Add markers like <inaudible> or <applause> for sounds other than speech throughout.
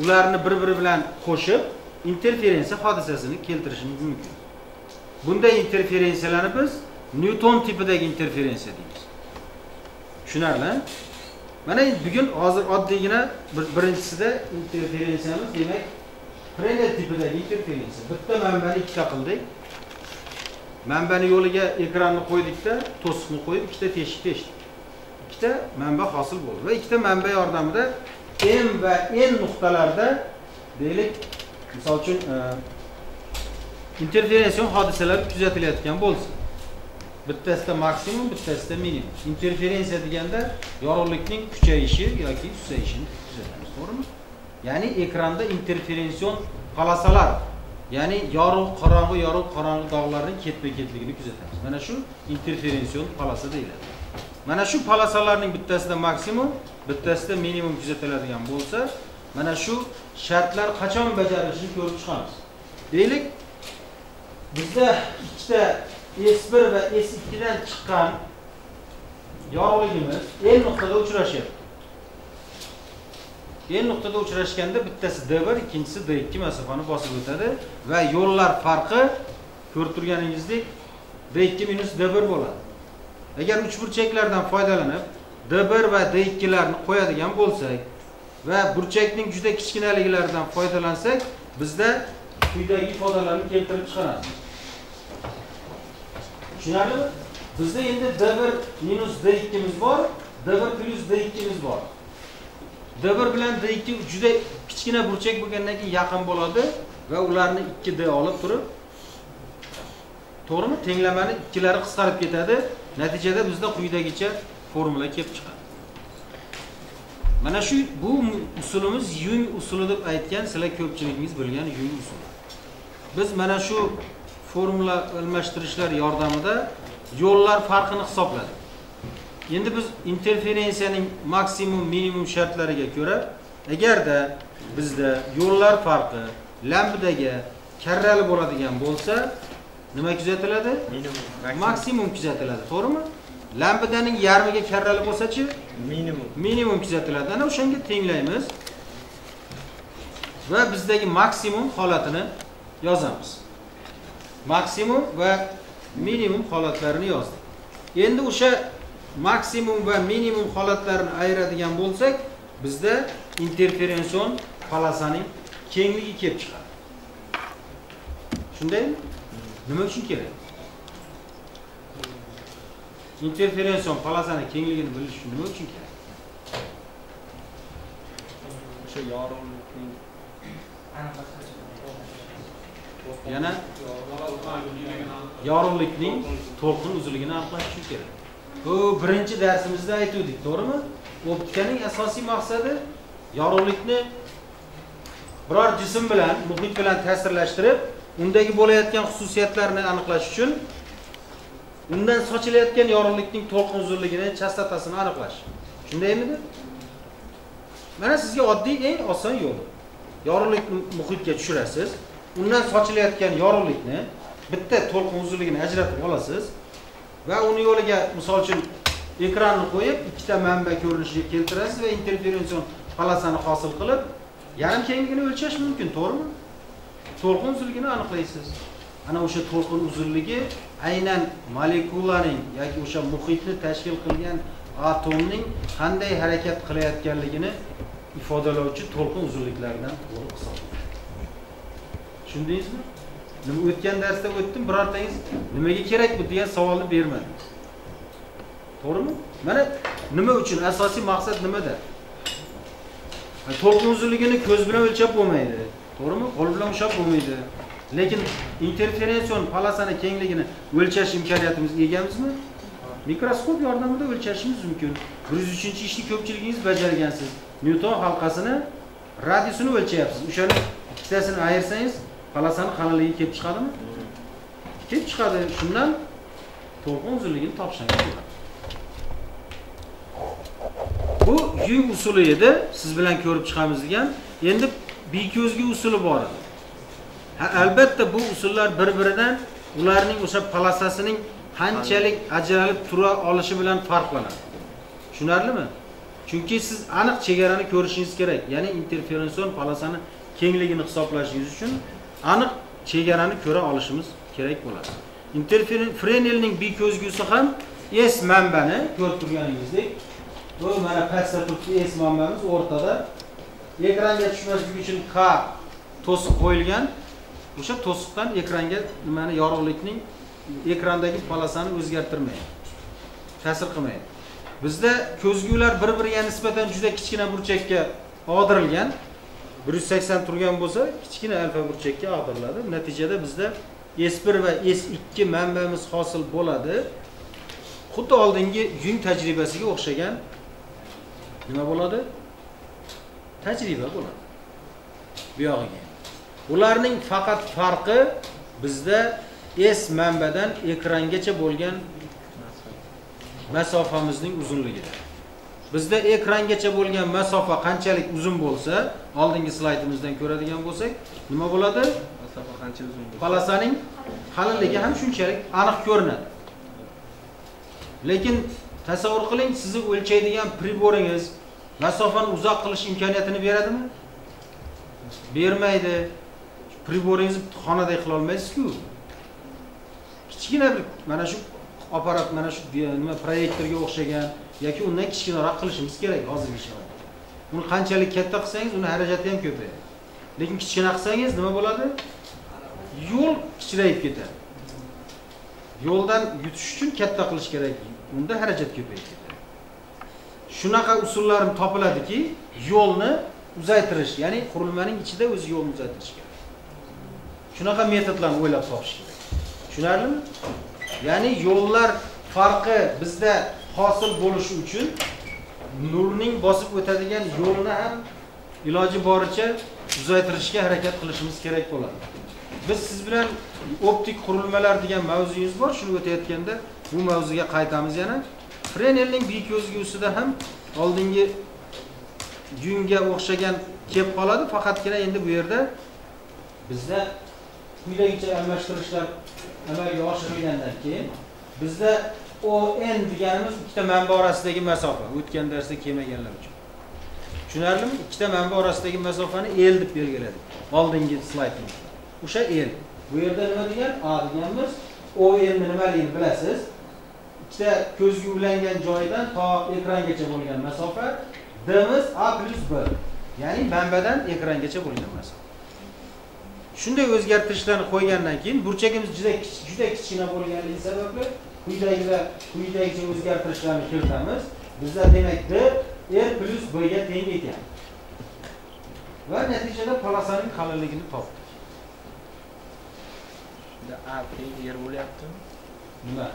ularni bir biri bilan qo'shib interferensiya hodisasini keltirishimiz mumkin. Bunday interferensiyalarni biz nyuton tipidagi interferensiya deymiz. Tushunarli mana bugun hozir oddiygina bir- birinchisida interferensiyamiz demak Fresnel tipidagi interferensiya. Bitta manbani ikkita qildik. Manbani yo'liga ekranni qo'ydikda to'siqni qo'yib ikkita teshik teshdik. Ikkita manba hosil bo'ldi va ikkita manba yordamida m va n nuqtalarda deylik misol uchun e, interferension hodisalar kuzatilayotgan bo'lsa bittasida maksimum bittasida minimum. Interferensiya deganda yorug'likning kuchayishi yoki susayishini kuzatamiz to'g'rimi? Ya'ni ekranda interferension polosalar ya'ni yorug' qorong'i yorug' qorong'i dog'larning ketma ketligini kuzatamiz. Mana shu interferension polosa deyiladi. Mana shu polosalarning bittasida maksimum bittasida minimum kuzatiladigan bo'lsa mana shu shartlar qachon bajarilishini ko'rib chiqamiz deylik bizda ikkita S1 va S2 dan chiqqan yorug'ligimiz N nuqtada uchrashyapti. N nuqtada uchrashganda bittasi D1, ikkinchisi D2 masofani bosib o'tadi va yo'llar farqi ko'rib turganingizdek D2 minus D1 bo'ladi. Agar uchburchaklardan foydalanib D1 va D2 larni qo'yadigan bo'lsak va burchakning juda kichkinaliklaridan foydalansak, bizda quyidagi ifodalarni keltirib chiqaramiz. Tushunarlimi? Bizda endi D1 minus D2miz bor, D1 plus D2miz bor. D1 bilan D2 juda kichkina burchak bo'lgandan keyin yaqin bo'ladi va ularni 2D olib turib to'g'rimi? Tenglamani ikkilari qisqarib ketadi. Natijada bizda quyidagicha formula kelib chiqadi. Mana shu bu usulimiz Yung usuli deb aytgan, sizlar ko'pchiligingiz bilgan Yung usuli. Biz mana shu formula almashtirishlar yordamida yo'llar farqini hisobladik. Endi biz interferensiyaning maksimum minimum shartlariga ko'ra agarda bizda yo'llar farqi lambdaga karrali bo'ladigan bo'lsa, nima kuzatiladi? Maksimum kuzatiladi, to'g'rimi? Lambdaning yarmiga karrali bo'lsa-chi, Minimum. minimum kuzatiladi. Ana o'shanga tenglaymiz. Va bizdagi maksimum holatini yozamiz. Maksimum va minimum holatlarini yozdik. Endi o'sha maksimum va minimum holatlarini ayiradigan bo'lsak, bizda interferension polosaning kengligi kelib chiqadi. Shundaymi? Nima uchun kerak? Interferension polosaning kengligini bilish uchun nima uchun kerak? O'sha yorug'likning Yana yorug'likning to'lqin uzunligini aniqlash uchun kerak. Bu birinchi darsimizda aytdik, to'g'rimi? Optikaning asosiy maqsadi yorug'likni biror jism bilan, muhit bilan ta'sirlashtirib, undagi bo'layotgan xususiyatlarini aniqlash uchun undan sochilayotgan yorug'likning to'lqin uzunligini, chastotasini aniqlash. Shundaymi? Mana sizga oddiy eng oson yo'li. Yorug'likni muhitga tushirasiz. undan sochilayotgan yorug'likni bitta to'lqin uzunligini ajratib olasiz va uni yo'liga misol uchun ekranni qo'yib ikkita manba ko'rinishiga keltirasiz va interferension polosani hosil qilib yarim kengligini o'lchash mumkin, to'g'rimi? To'lqin uzunligini aniqlaysiz. Ana o'sha to'lqin uzunligi aynan molekulaning yoki o'sha muhitni tashkil qilgan atomning qanday harakat qilayotganligini ifodalovchi to'lqin uzunliklaridan to'liq hisoblanadi. Tushundingizmi? Nima o'tgan darsda o'tdim, birortangiz nimaga kerak bu degan savolni bermadi To'g'rimi? Mana nima uchun asosiy maqsad nimada? To'lqin uzunligini ko'z bilan o'lchab bo'lmaydi. To'g'rimi? Qo'l bilan o'lchab bo'lmaydi. Lekin interferension palasani kengligini o'lchash imkoniyatimizga egamizmi? Mikroskop yordamida o'lchashimiz mumkin. 103-ishni ko'pchiligingiz bajargansiz. Newton halqasini radiusini o'lchayapsiz. O'shani ikkitasini ayirsangiz, palasani qalinligi kelib chiqadimi? Kelib chiqadi. Shundan to'lqin uzunligini topishingiz kerak Bu yu usuli edi. Siz bilan ko'rib chiqamiz degan. Endi beko'zgi usuli bor edi. Albatta bu usullar bir-biridan ularning o'sha polosasining qanchalik ajralib tura olishi bilan farqlanadi. Tushunarlimi? chunki siz aniq chegarani ko'rishingiz kerak ya'ni interferension polosani kengligini hisoblashingiz uchun aniq chegarani ko'ra olishimiz kerak bo'ladi interfrenelning b ko'zgusi ham s manbani ko'rib turganingizdek bu mana pastda turibdi s manbamiz o'rtada ekranga tushmasligi uchun k to'sib qo'yilgan o'sha to'siqdan ekranga nimani yorug'likning ekrandagi polosani o'zgartirmaydi. Ta'sir qilmaydi. Bizda ko'zgular bir biriga nisbatan juda kichkina burchakka og'dirilgan bir yuz sakson turgan bo'lsa kichkina alfa burchakka og'diriladi. Natijada bizda s bir va s ikki manbamiz hosil bo'ladi. Xuddi oldingi yung tajribasiga o'xshagan nima bo'ladi? Tajriba bo'ladi. Buyog'iga. Ularning faqat farqi bizda s manbadan ekrangacha bo'lgan masofamizning uzunligida bizda ekrangacha bo'lgan masofa qanchalik uzun bo'lsa oldingi slaydimizdan ko'radigan bo'lsak nima bo'ladi? Masofa qancha uzun bo'lsa. Polosaning qalinligi ham shunchalik aniq ko'rinadi. Lekin tasavvur qiling sizni o'lchaydigan priboringiz masofani uzoq qilish imkoniyatini beradimi? Bermaydi priboringizni xonada qilolmaysizku kichkina bir mana shu apparat mana shu nima proyektorga o'xshagan yoki undan kichkinaroq qilishimiz kerak hozirgi sharoitda uni qanchalik katta qilsangiz uni xarajati ham ko'payadi. Lekin kichkina qilsangiz nima bo'ladi? Yo'l kichrayib ketadi. Yo'ldan yutish uchun katta qilish kerak unda xarajat ko'payib ketadi. Shunaqa usullar topiladiki yo'lni uzaytirish ya'ni qurilmaning ichida o'zi yo'lni uzaytirish kerak. Shunaqa metodlarni o'ylab topish kerak tushunarlimi? Ya'ni yo'llar farqi bizda hosil bo'lishi uchun nurning bosib o'tadigan yo'lni ham iloji boricha uzaytirishga harakat qilishimiz kerak bo'ladi. Biz siz bilan optik qurilmalar degan mavzuyimiz bor shuni o'tayotganda bu mavzuga qaytamiz. Yana frenelning biy ko'zgusida ham oldingi yungga o'xshagan kelib qoladi faqatgina endi bu yerda bizda quyidagicha almashtirishlar amalga oshirilgandan keyin bizda ON deganimiz ikkita manba orasidagi masofa o'tgan darsda kelmaganlar uchun. Tushunarlimi? Ikkita manba orasidagi masofani L deb belgiladik. Oldingi slaydimizda o'sha L. Bu yerda nima degan? A deganmiz. ON ni nimaligini bilasiz. Ikkita ko'zga ulangan joyidan to ekrangacha bo'lgan masofa. D'miz A plyus B. Ya'ni manbadan ekrangacha bo'lgan masofa. Shunday o'zgartirishlarni qo'ygandan keyin burchagimiz juda juda kichkina bo'lganligi sababli quyidagi va quyidagicha o'zgartirishlarni kiritamiz. Bizda demak d r plus b ga teng ekan. Va natijada polosaning qalinligini topdik. Shunda a teng yer bo'lyaptimi nima?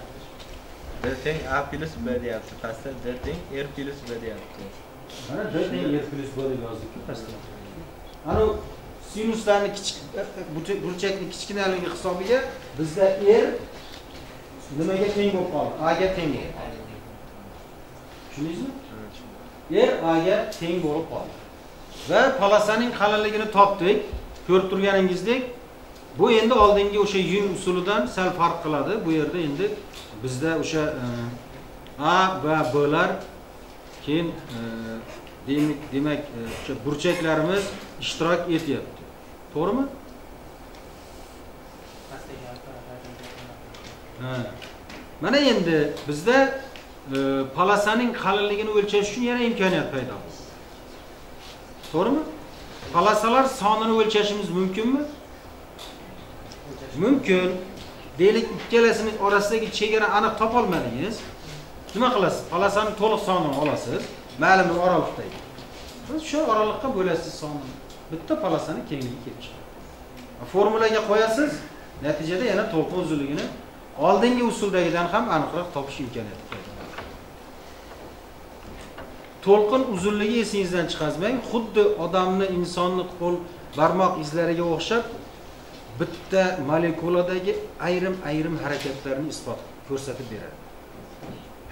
D teng a plus b deyapti. Pastda d teng r plus b deyapti. Mana d teng r plus b deb yozdik pastda. Anavi sinuslarni kichik burchak- burchakni kichkinaligi hisobiga bizda r nimaga teng bo'lib qoldi a ga teng tushundingizmi er A ga teng bo'lib qoldi. Va polosaning qalinligini topdik. Ko'rib turganingizdek, bu endi oldingi o'sha yung usulidan sal farq qiladi. Bu yerda endi bizda o'sha e, A va B lar keyin e, demak e, o'sha burchaklarimiz ishtirok etyapti. To'g'rimi? Ha. Mana endi bizda e, palasaning polosaning qalinligini o'lchash uchun yana imkoniyat paydo bo'ldi. To'g'rimi? Polosalar sonini o'lchashimiz mumkinmi? Mumkin. Deylik ikkalasining orasidagi chegara aniq topolmadingiz. Nima qilasiz? Polosani to'liq sonini olasiz, ma'lum bir oraliqdagi Siz shu oralikqa bo'lasiz sonini. Bitta polosani kengligi kelib chiqadi. Formulaga qo'yasiz, natijada yana to'lqin uzunligini oldingi usuldagidan ham aniqroq topish imkoniyati paydo bo'ladi. To'lqin uzunligi esingizdan chiqazmang, xuddi odamni, insonni qo'l barmoq izlariga o'xshab bitta molekuladagi ayrim-ayrim harakatlarni isbot ko'rsatib beradi.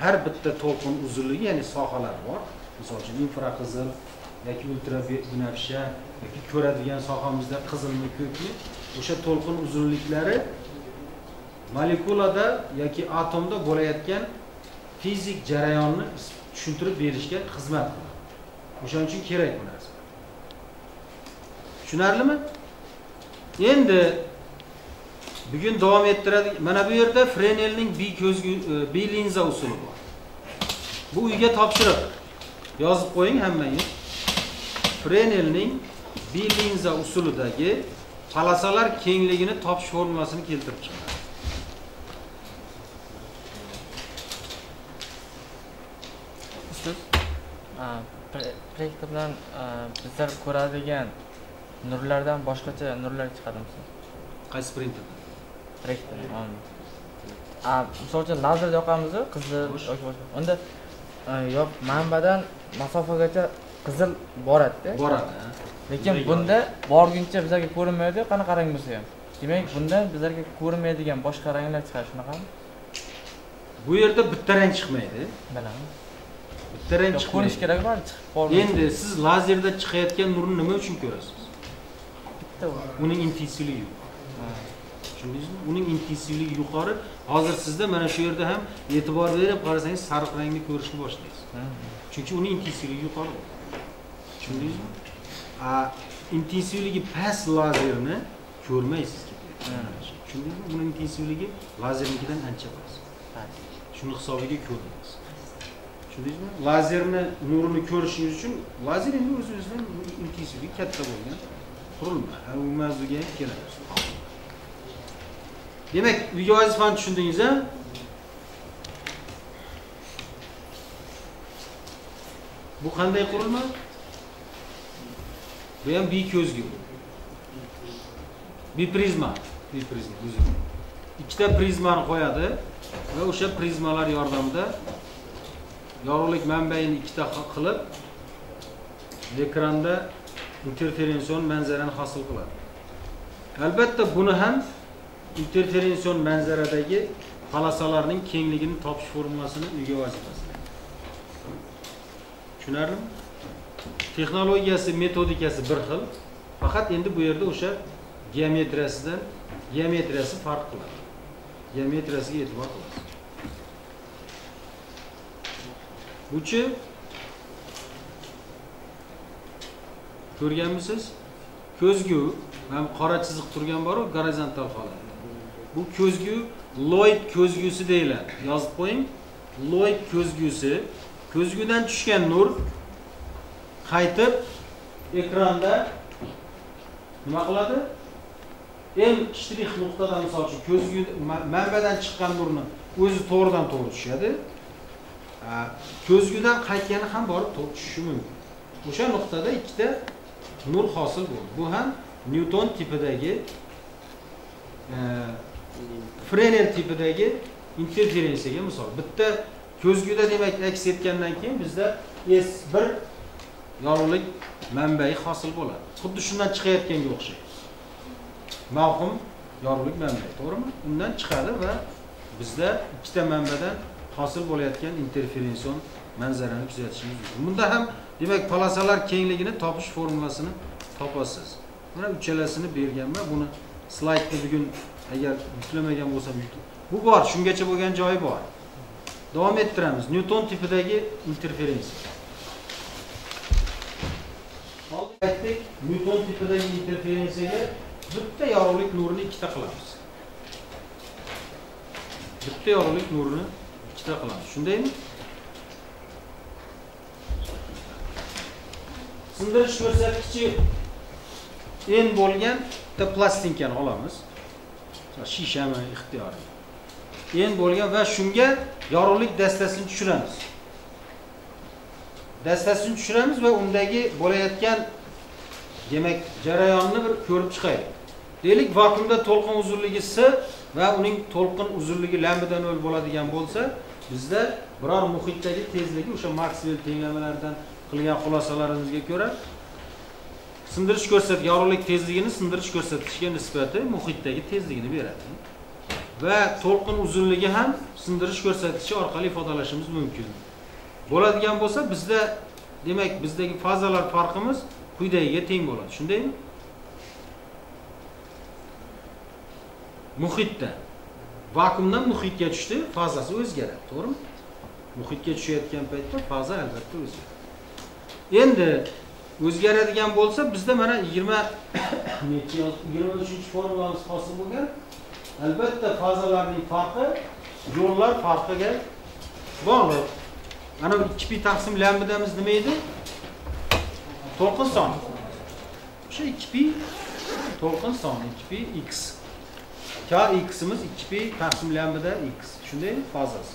Har bitta to'lqin uzunligi, ya'ni sohalar bor. Misol uchun infraqizil yoki ultra binafsha ko'radigan sohamizda qizilmi, ko'kmi, o'sha to'lqin uzunliklari molekulada yoki atomda bo'layotgan fizik jarayonni tushuntirib berishga xizmat qiladi. o'shaning uchun kerak bu narsa. Tushunarlimi? Endi bugun davom ettiradi mana bu yerda frenelning bi ko'zgu e, bi linza usuli bor. Bu uyga topshiriq. Yozib qo'ying hammangiz frenelning bi linza usulidagi palasalar kengligini topish formulasini keltirib chiqadi siz proyektor bilan bizlar ko'radigan nurlardan boshqacha nurlar chiqadimi qaysi printer proyektor misol uchun lazer yoqamizu qizil yoki boshqa. Unda yo manbadan masofagacha qizil boradida. Boradi? Lekin bunda borguncha bizlarga ko'rinmaydi qanaqa rang bo'lsa ham. Demak bundan bizlarga ko'rinmaydigan boshqa ranglar chiqadi shunaqami? Bu yerda bitta rang chiqmaydi. Bilaman. Bitta rang chiqmaydi. kerak bari chiqib qolmaydi endi siz lazerda chiqayotgan nurni nima uchun ko'rasiz? Bitta uning intensivligi yo'q. Tushundingizmi? Uning intensivligi yuqori. Hozir sizda mana shu yerda ham e'tibor berib qarasangiz sariq rangni ko'rishni boshlaysiz. Chunki uni intensivligi yuqori. Tushundingizmi intensivligi past lazerni ko'rmaysiz tushundingizmi uni intensivligi lazernikidan ancha past. Shuni hisobiga ko'rmaysiz tushundingizmi lazerni nurini ko'rishingiz uchun lazer endi o'z o'zidan intensivligi katta bo'lgan. Qurilma. U mavzuga kelamiz. Demak uyga vazifani tushundingiz a bu qanday qurilma bu ham bir ko'zgu biprizma biprizma uzun ikkita prizmani qo'yadi va o'sha prizmalar yordamida yorug'lik manbayini ikkita qilib ekranda interferension manzarani hosil qiladi. Albatta buni ham interferension manzaradagi palasalarning kengligini topish formulasini uyga vazifasi. Tushunarlimi? Texnologiyasi metodikasi bir xil. Faqat endi bu yerda o'sha geometriyasidan geometriyasi farq qiladi. Geometriyasiga e'tibor qilasiz. Buchi ko'rganmisiz? Ko'zgu. Mana bu qora chiziq turgan boru gorizontal holatda bu ko'zgu loyd ko'zgusi deyiladi. Yozib qo'ying. Loyd ko'zgusi. Ko'zgudan tushgan nur qaytib ekranda nima qiladi? M shtrix nuqtadan misol uchun ko'zgu manbadan chiqqan nurni o'zi to'g'ridan to'g'ri tushadi. Ko'zgudan qaytgani ham borib to'g'ri tushishi mumkin. O'sha nuqtada ikkita nur hosil bo'ldi. Bu ham nyuton tipidagi e, frenel tipidagi interferensiyaga misol. Bitta ko'zguda demak aks etgandan keyin bizda s bir yorug'lik manbai hosil bo'ladi. Xuddi shundan chiqayotganga o'xshaydi. Mavhum yorug'lik manbai to'g'rimi? Undan chiqadi va bizda ikkita manbadan hosil bo'layotgan interferension manzarani kuzatishimiz mumkin. Bunda ham demak polosalar kengligini topish formulasini topasiz. Mana uchalasini berganman buni slaydni bugun agar yuklamagan bo'lsam bu bor shungacha bo'lgan joyi bor. Davom ettiramiz. Nyuton tipidagi interferensiya. Hozir aytdik nyuton tipidagi interferensiyaga bitta yorug'lik nurini ikkita qilamiz. Bitta yorug'lik nurini ikkita qilamiz. Shundaymi? Sindirish ko'rsatkichi n bo'lgan bitta plastinkani olamiz. Shishami ixtiyoriy. N bo'lgan va shunga yorug'lik dastasini tushiramiz. Dastasini tushiramiz va undagi bo'layotgan demak jarayonni bir ko'rib chiqaylik. Deylik vakuumda to'lqin uzunligi s va uning to'lqin uzunligi lambda nol bo'ladigan bo'lsa bizda biror muhitdagi tezligi o'sha maksvel tenglamalaridan qilgan xulosalarimizga ko'ra sindirish ko'rsat yorug'lik tezligini sindirish ko'rsatkiciga nisbati muhitdagi tezligini beradi. Va to'lqin uzunligi ham sindirish ko'rsatkichi orqali ifodalashimiz mumkin. Bo'ladigan bo'lsa bizda demak bizdagi fazalar farqimiz quyidagiga teng bo'ladi. Shundaymi? Muhitda. Vakuumdan muhitga tushdi fazasi o'zgaradi. To'g'rimi? Muhitga tushayotgan paytda faza albatta o'zgaradi. Endi o'zgaradigan bo'lsa bizda mana 20 <coughs> nechi yigirma 23 formulamiz hosil bo'lgan. Albatta fazalarning farqi yo'llar farqiga bog'liq. Ana bu 2 pi taqsim lambdamiz nima edi? 9 son. o'sha 2 pi 9 son 2 pi x. K ximiz 2 pi taqsim lambda x. Shunday fazasi.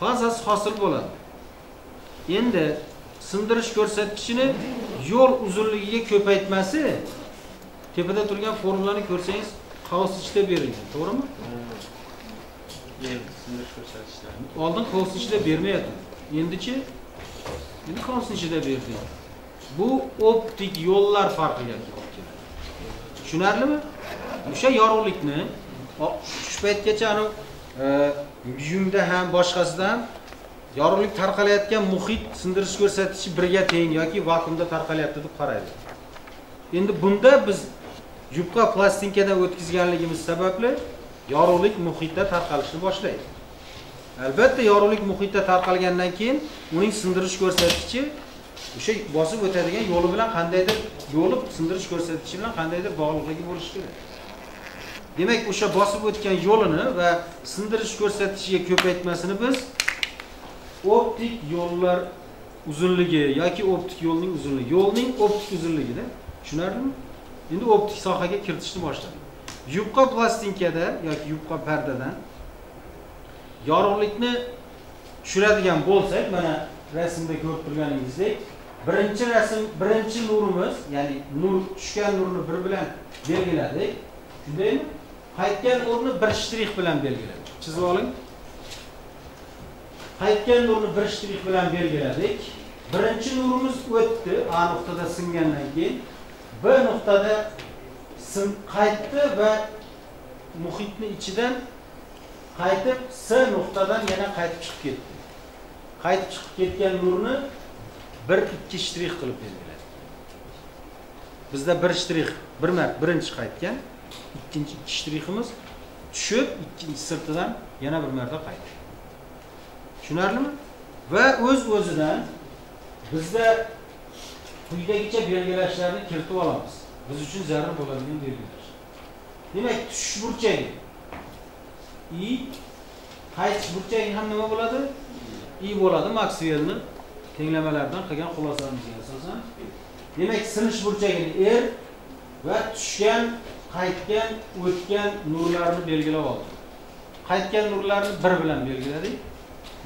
Fazasi hosil bo'ladi. Endi sindirish ko'rsatkichini yo'l uzunligiga ko'paytmasi tepada turgan formulani ko'rsangiz qavs ichida berilgan to'g'rimi? Endi sindirish ko'rsatkichlari. Oldin qavs ichida bermayapti. Endichi endi qavs ichida berdi. Bu optik yo'llar farqiga olib keladi tushunarlimi? O'sha yorug'likni shu paytgacha anavi e, yungda ham boshqasida ham yorug'lik tarqalayotgan muhit sindirish ko'rsatkichi birga teng yoki vakuumda tarqalyapti deb qaraydi. Endi bunda biz yupqa plastinkadan o'tkazganligimiz sababli yorug'lik muhitda tarqalishni boshlaydi. Albatta yorug'lik muhitda tarqalgandan keyin uning sindirish ko'rsatkichi o'sha bosib o'tadigan yo'li bilan qandaydir yo'li sindirish ko'rsatkichi bilan qandaydir bog'liqligi bo'lishi kerak. Demak o'sha bosib o'tgan yo'lini va sindirish ko'rsatkichiga ko'paytmasini biz optik yo'llar uzunligi yoki optik yo'lning uzunligi yo'lning optik uzunligida tushunarlimi? Endi optik sohaga kiritishni boshladik. Yupqa plastinkada yoki yupqa pardadan yorug'likni tushiradigan bo'lsak mana rasmda ko'rib turganingizdek birinchi rasm birinchi nurimiz ya'ni nur tushgan nurni bir bilan belgiladik. Shundaymi? Qaytgan nurni bir shtrix bilan belgiladik. Chizib oling. Qaytgan nurni bir shtrix bilan belgiladik. Birinchi nurimiz o'tdi a nuqtada singandan keyin. B nuqtada sim qaytdi va muhitni ichidan qaytib s nuqtadan yana qaytib chiqib ketdi. Qaytib chiqib ketgan nurni bir ikki shtrix qilib belgiladi. Bizda bir shtrix bir marta birinchi qaytgan ikkinchi ikki shtriximiz tushib ikkinchi sirtidan yana bir marta qaytdi. Tushunarlimi? Va o'z o'zidan bizda quyidagicha belgilashlarni kiritib olamiz. Biz uchun zarur bo'ladigan belgilash. Demak tushish burchagi E, i qaytish burchagi ham nima bo'ladi? I bo'ladi maksvelni tenglamalaridan qilgan xulosamizga asosan demak sinish burchagini r va tushgan qaytgan o'tgan nurlarni belgilab oldik qaytgan nurlarni bir bilan belgiladik.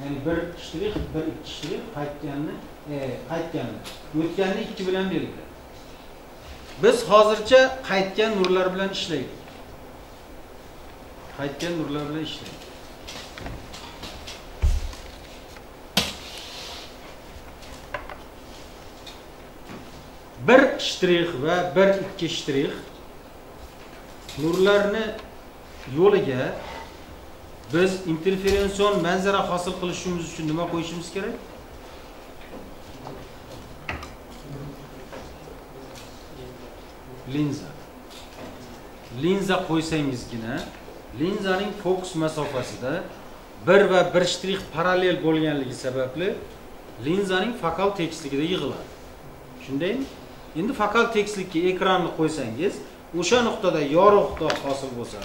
Ya'ni bir shtrix bir ikki shtrix qaytganni e, qaytganni o'tganni ikki bilan belgiladik. Biz hozircha qaytgan nurlar bilan ishlaylik qaytgan nurlar bilan ishlaylik bir shtrix va bir ikki shtrix nurlarni yo'liga biz interferension manzara hosil qilishimiz uchun nima qo'yishimiz kerak? Linza. Linza qo'ysangizgina linzaning fokus masofasida bir va bir shtrix parallel bo'lganligi sababli linzaning fokal tekisligida yig'iladi. Shundaymi? Endi fokal tekislikka ekranni qo'ysangiz o'sha nuqtada yorug'lik hosil bo'lsa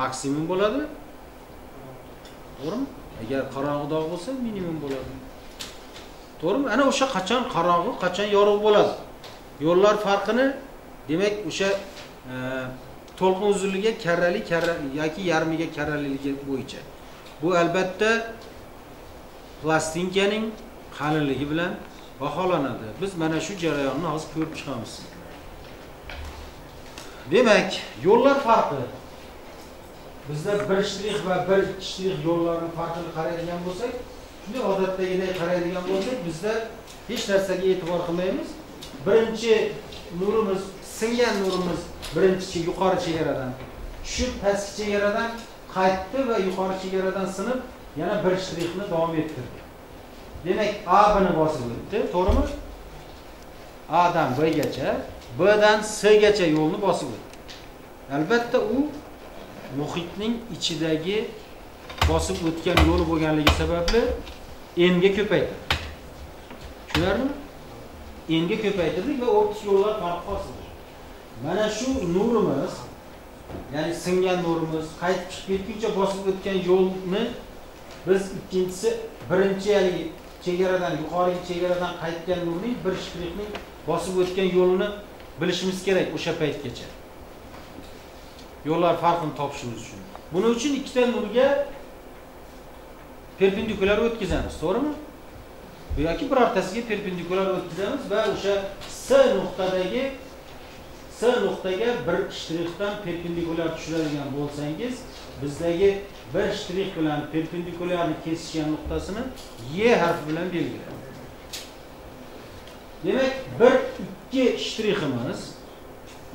maksimum bo'ladi. To'g'rimi? Agar qorong'idoq bo'lsa minimum bo'ladi. To'g'rimi? Ana o'sha qachon qorong'i qachon yorug' bo'ladi? Yo'llar farqini demak o'sha e, to'lqin uzunligi karrali karra yoki yarmiga karraliligi bo'yicha. Bu albatta plastinkaning qalinligi bilan baholanadi. Biz mana shu jarayonni hozir ko'rib chiqamiz demak yo'llar farqi. Bizda bir shtrix va bir ikki shtrix yo'llarni farqini qaraydigan bo'lsak shunday odatdagiday qaraydigan bo'lsak bizda hech narsaga e'tibor qilmaymiz. Birinchi nurimiz singan nurimiz birinchi yuqori chegaradan. Tushib pastki chegaradan qaytdi va yuqori chegaradan sinib yana bir shtrixni davom ettirdi. Demak a bni bosib o'tdi to'g'rimi? Adan b gacha bdan s gacha yo'lni bosib o'tdi. Albatta u muhitning ichidagi bosib o'tgan yo'li bo'lganligi sababli enga ko'paydi. Tushunarlimi? Enga ko'paytirdik va optik yo'llar farqi hosil mana shu nurimiz ya'ni singan nurimiz qaytib chiqib ketguncha bosib o'tgan yo'lni biz ikkinchisi birinchi haligi chegaradan yuqorigi chegaradan qaytgan nurning bir shtrixning bosib o'tgan yo'lini bilishimiz kerak o'sha paytgacha. Yo'llar farqini topishimiz uchun. Buning uchun ikkita nurga perpendikulyar o'tkazamiz to'g'rimi? Bu yoki birortasiga perpendikulyar o'tkazamiz va o'sha s nuqtadagi s nuqtaga bir shtrixdan perpendikulyar tushiradigan bo'lsangiz bizdagi bir shtrix bilan perpendikulyarni kesishgan nuqtasini y harfi bilan belgilaymiz. Demak bir ikki shtriximiz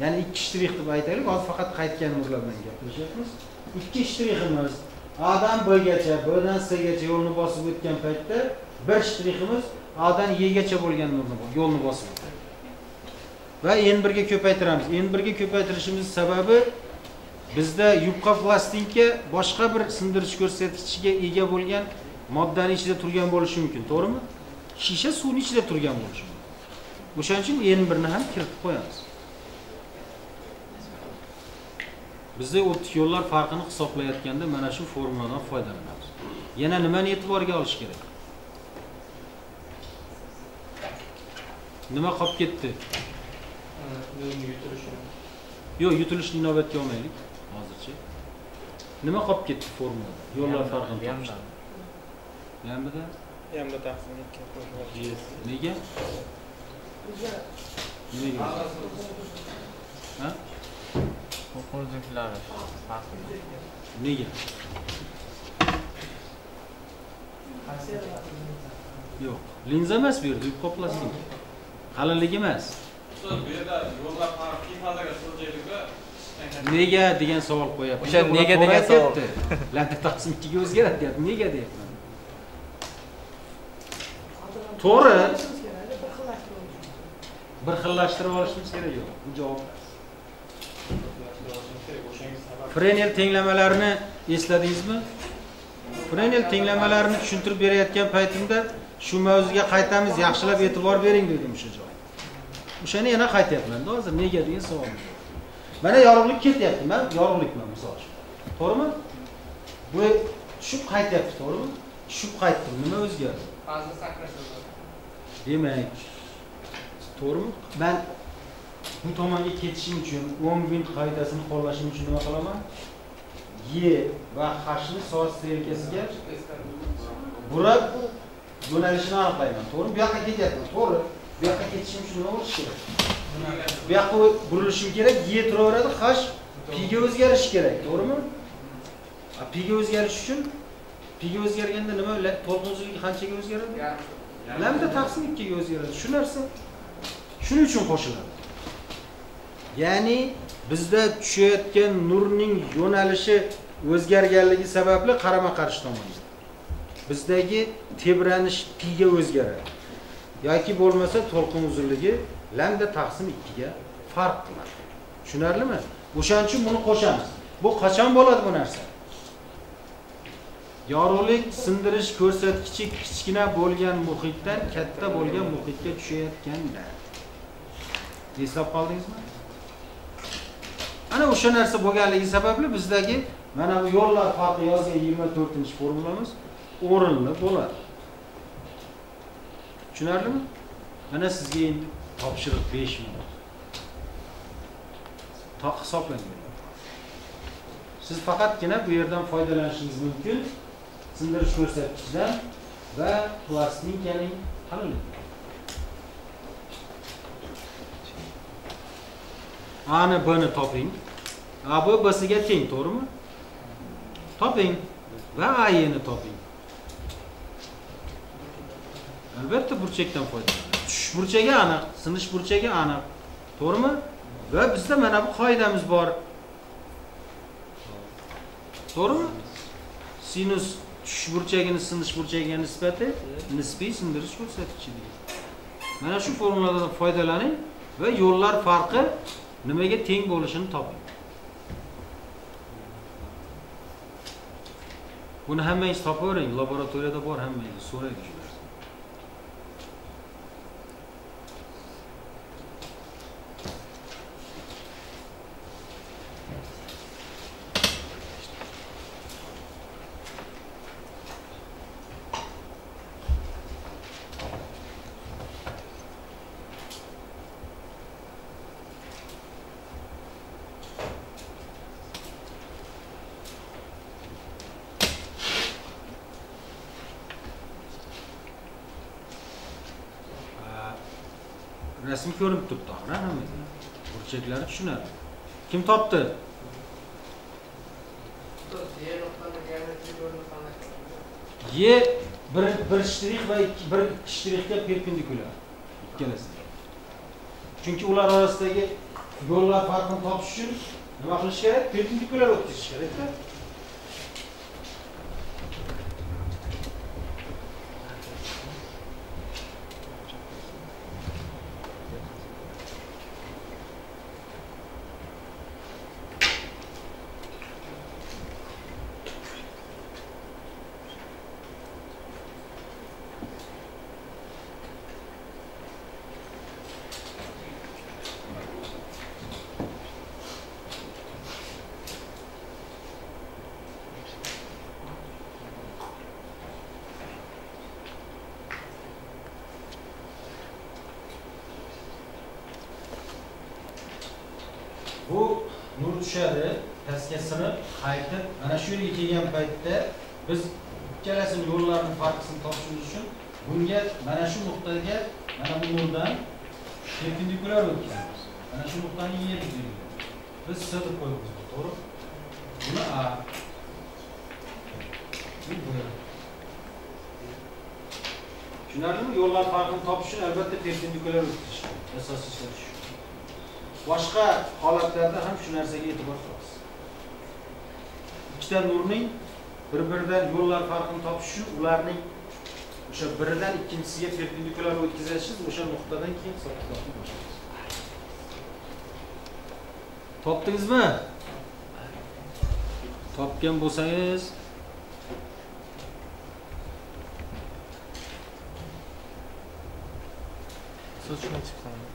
ya'ni ikki shtrix deb aytaylik hozir faqat qaytgan bilan gaplashyapmiz. Ikki shtriximiz adan bgacha bdan sgacha yo'lni bosib o'tgan paytda bir shtriximiz adan ygacha bo'lgan yo'lni bosib o'tadi. Va n birga ko'paytiramiz. N birga ko'paytirishimiz sababi bizda yupqa plastinka boshqa bir sindirish ko'rsatkichiga ega bo'lgan moddani ichida turgan bo'lishi mumkin. To'g'rimi? Shisha suvni ichida turgan bo'lishi mumkin. O'shaning uchun n birni ham kiritib qo'yamiz. Bizda optik yo'llar farqini hisoblayotganda mana shu formuladan foydalanamiz. Yana nimani e'tiborga olish kerak? Nima qolib ketdi? Yo'q yutilishni inobatga olmaylik hozircha. Nima qolib ketdi formulada yo'llar farqini topishda yambida Yamba taqsim ikki qo'shib nega? Nimaga ha? Farqi. nega? Yo'q. Linza emas bu yerda yupqa plastinka qalinligi emas Nega degan savol qo'yapti? O'sha nega degan savol. lanta taqsim ikkiga o'zgaradi deyapti. Nega deyapman? To'g'ri. Bir xillashtirib olishimiz kerak yo'q. Bu javob frenel tenglamalarini esladingizmi? Frenel tenglamalarini tushuntirib berayotgan paytimda shu mavzuga qaytamiz yaxshilab e'tibor bering dedim o'sha joy o'shani yana qaytyapmanda hozir nega degan savol. Mana yorug'lik ketyapti man yorug'likman misol uchun. To'g'rimi? Bu tushib qaytyapti to'g'rimi? Tushib qaytdim nima o'zgardi? Fazni demak to'g'rimi? Man bu tomonga ketishim uchun o'n vint qoidasini qo'llashim uchun nima qilaman? E va hni soat strelkasiga burab yo'nalishini aniqlayman. To'g'rimi? Bu yoqqa ketyapman. To'g'ri bu yoqqa ketishim uchun nima bo'lishi kerak? Bu yoqqa burilishim kerak ye turaveradi h piga o'zgarishi kerak to'g'rimi? A piga o'zgarish uchun? Piga o'zgarganda nima to'lqin uzunligi qanchaga o'zgaradi? Lambda taqsim ikkiga o'zgaradi shu narsa. Shuning uchun qo'shiladi. Ya'ni bizda tushayotgan nurning yo'nalishi o'zgarganligi sababli qarama qarshi tomonga. Bizdagi tebranish piga o'zgaradi. Yoki bo'lmasa to'lqin uzunligi lambda taqsim ikkiga farq qiladi. Tushunarlimi? O'shaning uchun buni qo'shamiz. Bu qachon bo'ladi bu narsa? Yorug'lik sindirish ko'rsatkichi kichkina bo'lgan muhitdan katta bo'lgan muhitga tushayotganda eslab qoldingizmi? Ana o'sha narsa bo'lganligi sababli bizdagi mana bu yo'llar farqi yozgan yigirma to'rtinchi formulamiz o'rinli bo'ladi. Tushunarlimi? Mana sizga endi topshiriq besh minut to hisoblangan. Siz faqatgina bu yerdan foydalanishingiz mumkin. Sindirish ko'rsatkichidan va plastinkaning qalinligi ani bni toping. Ab bsiga teng to'g'rimi? Toping va ayni toping. Albatta burchakdan foydalanadi tushish burchagi aniq sinish burchagi aniq. To'g'rimi? Va bizda mana bu qoidamiz bor. To'g'rimi? Sinus tushish burchagini sinish burchagiga nisbati nisbiy sindirish ko'rsatkichi mana shu formuladan foydalaning va yo'llar farqi nimaga teng bo'lishini toping. Buni hammangiz topavering laboratoriyada bor hammangiz so'raydi shu narsani rasm ko'rinib turibdi. Axir hammaga burchaklari tushunadi. Kim topdi? Ye bir bir shtrix va bir ikki shtrixga perpendikulyar ikkalasi. Chunki ular orasidagi yo'llar farqini topish uchun nima qilish kerak? Perpendikulyar o'tkazish kerakda. Bu nur tushadi pastga sinib qaytib mana shu yerga kelgan paytda biz ikkalasini yo'llarini farqisini topishimiz uchun bunga mana shu nuqtaga mana bu nurdan perpendikulyar o'tkazamiz. Mana shu nuqtani e deb biz s deb qo'yamiz to'g'ri? Buni a. Tushunarlimi? Yo'llar farqini topish uchun albatta perpendikulyar o'tkazish kerak asosiy ishlar shu. Boshqa holatlarda ham shu narsaga e'tibor qilamiz ikkita nurning bir biridan yo'llar farqini topish uchun ularning o'sha biridan ikkinchisiga perpendikulyar o'tkazasiz o'sha nuqtadan keyin hisob kitobni boshlaysiz topdingizmi? Topgan bo'lsangiz. Sochma chiqqan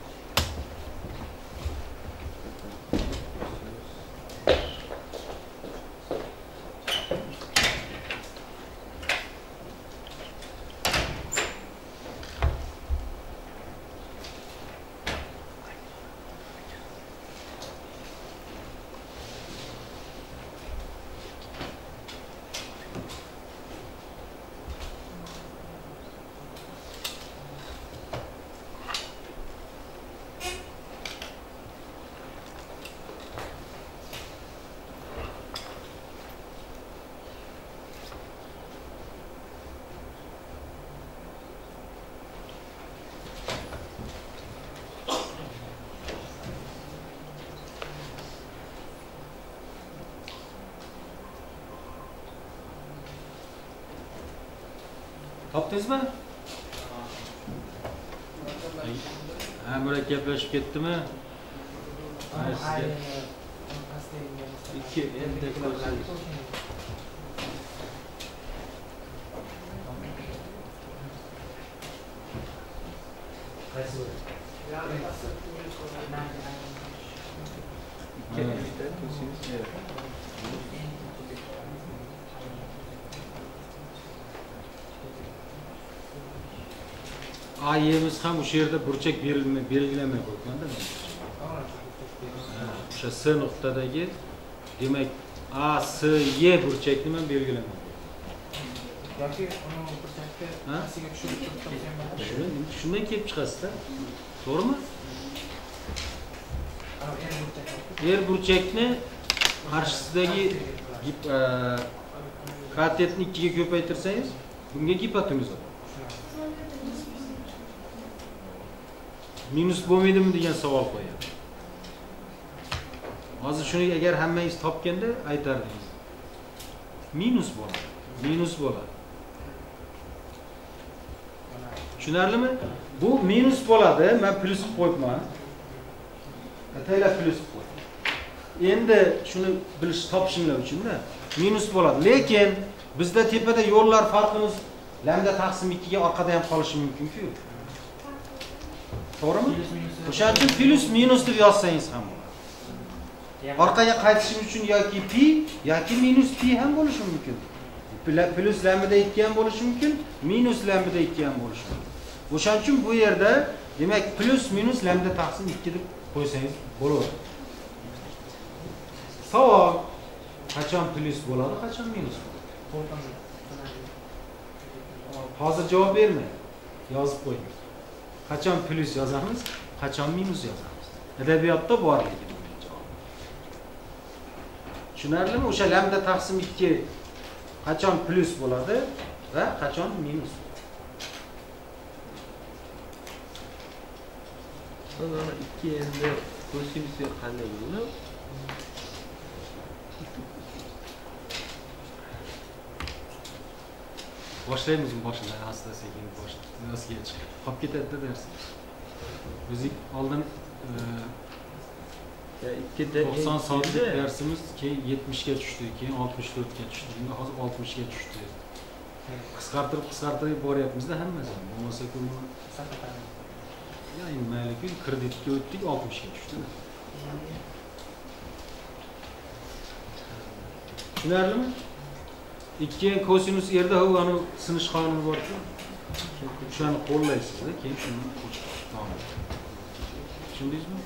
topdingizmi ha murakkablashib ketdimi Mana sizga ikki endi ko'rsangiz ayemiz a ham o'sha yerda burchak belgilamay qo'yganda o'sha s nuqtadagi demak a s e burchakni man belgilamay yoki. Shundan kelib chiqasizda to'g'rimi? Ana er burchakni qarshisidagi e, katetni ikkiga ko'paytirsangiz bunga gipotenuza minus bo'lmaydimi degan savol qo'yadi. Hozir shuni agar hammangiz topganda aytardingiz. Minus bo'ladi minus bo'ladi. Tushunarlimi? Bu minus bo'ladi man plyus qilib qo'yibman. Ataylab plyus qilib qo'ydim endi shuni bilish topishinglar uchunda minus bo'ladi. Lekin bizda tepada yo'llar farqimiz lambda taqsim ikkiga orqada ham qolishi mumkinku. To'g'rimi? O'shaning uchun plyus minus deb yozsangiz ham bo'ladi. Orqaga qaytishim uchun yoki pi yoki minus pi ham bo'lishi mumkin. Plyus lambda ikki ham bo'lishi mumkin minus lambda ikki ham bo'lishi mumkin. O'shaning uchun bu yerda demak plyus minus lambda taqsim ikki deb qo'ysangiz bo'laveradi. Savol. Qachon plyus bo'ladi qachon minus bo'ladi? Hozir javob bermang. Yozib qo'ying qachon plyus yozamiz qachon minus yozamiz? Adabiyotda borligi tushunarlimi? O'sha lambda taqsim ikki qachon plyus bo'ladi va qachon minus ikki endi kosinus qanday bo'ladi? Boshlaymizmi boshidan asta sekin boshiga chiqib qolib ketadida darsimiz o'zing oldin Ya ikkida to'qson soatlik darsimiz keyin yetmishga tushdi keyin oltmish to'rtga tushdi. Endi hozir oltmishga tushdi. Qisqartirib qisqartirib boryapmizda hammasi. Bo'lmasa ku ya endi mayliku kreditga o'tdik oltmishga tushdi tushunarlimi ikki kosinus yerda hu anavi sinish qonuni borku o'shani qo'llaysizda keyin shuni tushundingizmi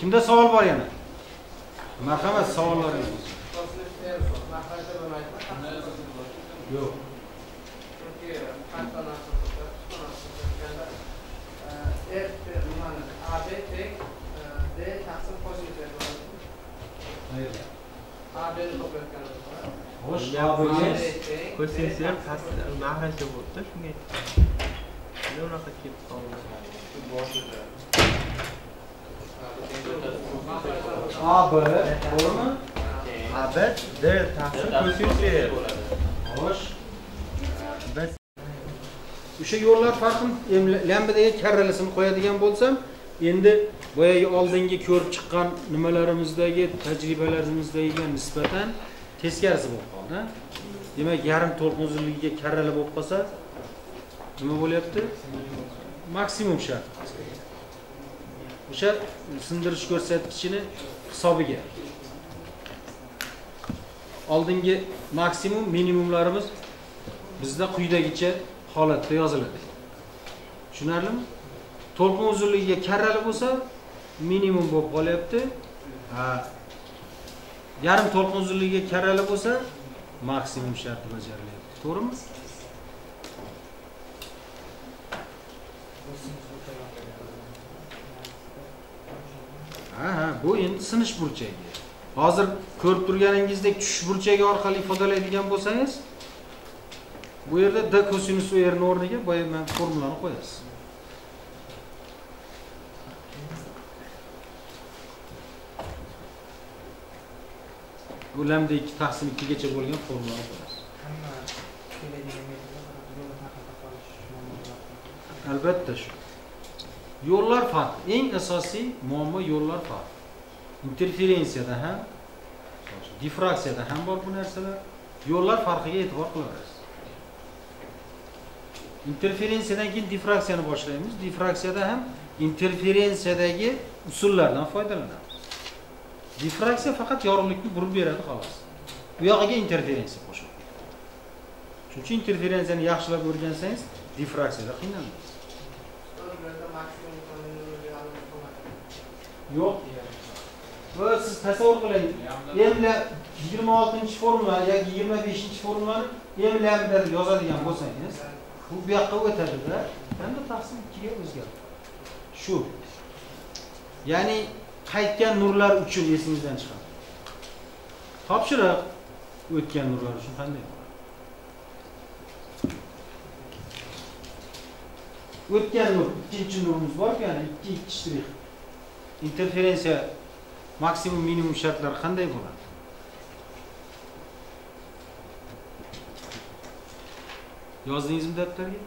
kimda savol bor yana marhamat savollaringiz yo'q Qayerda? Xo'sh Ya, ABG kosinusga past mahrajda bo'ldi shunga nima unaqa kelib qoldi AB to'g'rimi a b d taqsim kosinusga xo'sh biz o'sha yo'llar farqini lambadagi karralasini qo'yadigan bo'lsam endi boyagi oldingi ko'rib chiqqan nimalarimizdagi tajribalarimizdagi nisbatan teskarisi bo'lib qoldi demak yarim to'lqin uzunligiga karrala bo'lib qolsa nima bo'lyapti? Maksimum shart. O'sha sindirish ko'rsatkichini hisobiga. Oldingi maksimum minimumlarimiz bizda quyidagicha holatda yoziladi. Tushunarlimi? To'lqin uzunligiga karrali bo'lsa minimum bo'lib qolyapti. Ha, yarim to'lqin uzunligiga karrali bo'lsa maksimum sharti bajarilyapti to'g'rimi? Ha ha bu endi sinish burchagi hozir ko'rib turganingizdek tushish burchagi orqali ifodalaydigan bo'lsangiz bu yerda d kosinus erni o'rniga boya man formulani qo'yasiz. Lambda ikki taqsim ikkigacha bo'lgan formulani qo'yasiz albatta shu. Yo'llar farqi. Eng asosiy muammo yo'llar farqi. Interferensiyada ham diffraksiyada ham bor bu narsalar. Yo'llar farqiga e'tibor qilaverasiz interferensiyadan keyin diffraksiyani boshlaymiz. Diffraksiyada ham interferensiyadagi usullardan foydalanamiz diffraksiya faqat yorug'likni burib beradi xolos. Bu yog'iga interferensiya qo'shiladi shuning uchun interferensiyani yaxshilab o'rgansangiz diffraksiyada qiynalmaysiz. Yo'q. Va siz tasavvur qiling. Emla yigirma oltinchi formula yoki yigirma beshinchi formulani deb yozadigan bo'lsangiz bu bu yoqqa o'tadida endi taqsim ikkiga o'zgaradi. Shu. Ya'ni qaytgan nurlar uchun esingizdan chiqadi. Topshiriq o'tgan nurlar uchun qanday? O'tgan nur ikkinchi nurimiz borku ya'ni ikki ikki shtrix interferensiya maksimum minimum shartlari qanday bo'ladi? Yozdingizmi daftarga?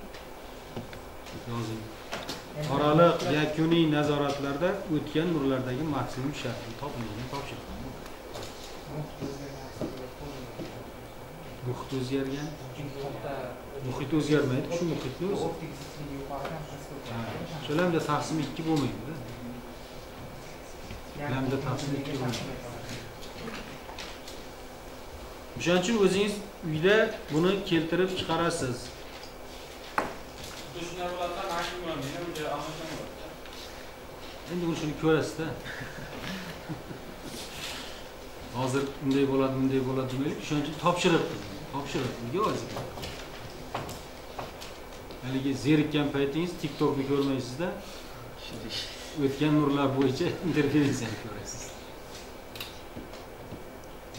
Yozing oraliq yakuniy nazoratlarda o'tgan nurlardagi maksimum shartni toping degan muhit o'zgargan. Muhit o'zgarmaydi. Shu muhitni o'zi. Ha, shu lambda taqsim ikki bo'lmaydida. Lambda taqsim ikki bo'lmaydi. O'shaning uchun o'zingiz uyda buni keltirib chiqarasiz Xuddi shunday bo'ladida maksimum meni uncha almashamayapti. Endi uni shuni ko'rasizda. Hozir unday bo'ladi bunday bo'ladi demaylik shuning uchun topshiriq topshiriq uyga o'zi haligi zerikkan paytingiz tiktokni ko'rmaysizda? O'tgan nurlar bo'yicha <laughs> interferensiyani ko'rasiz.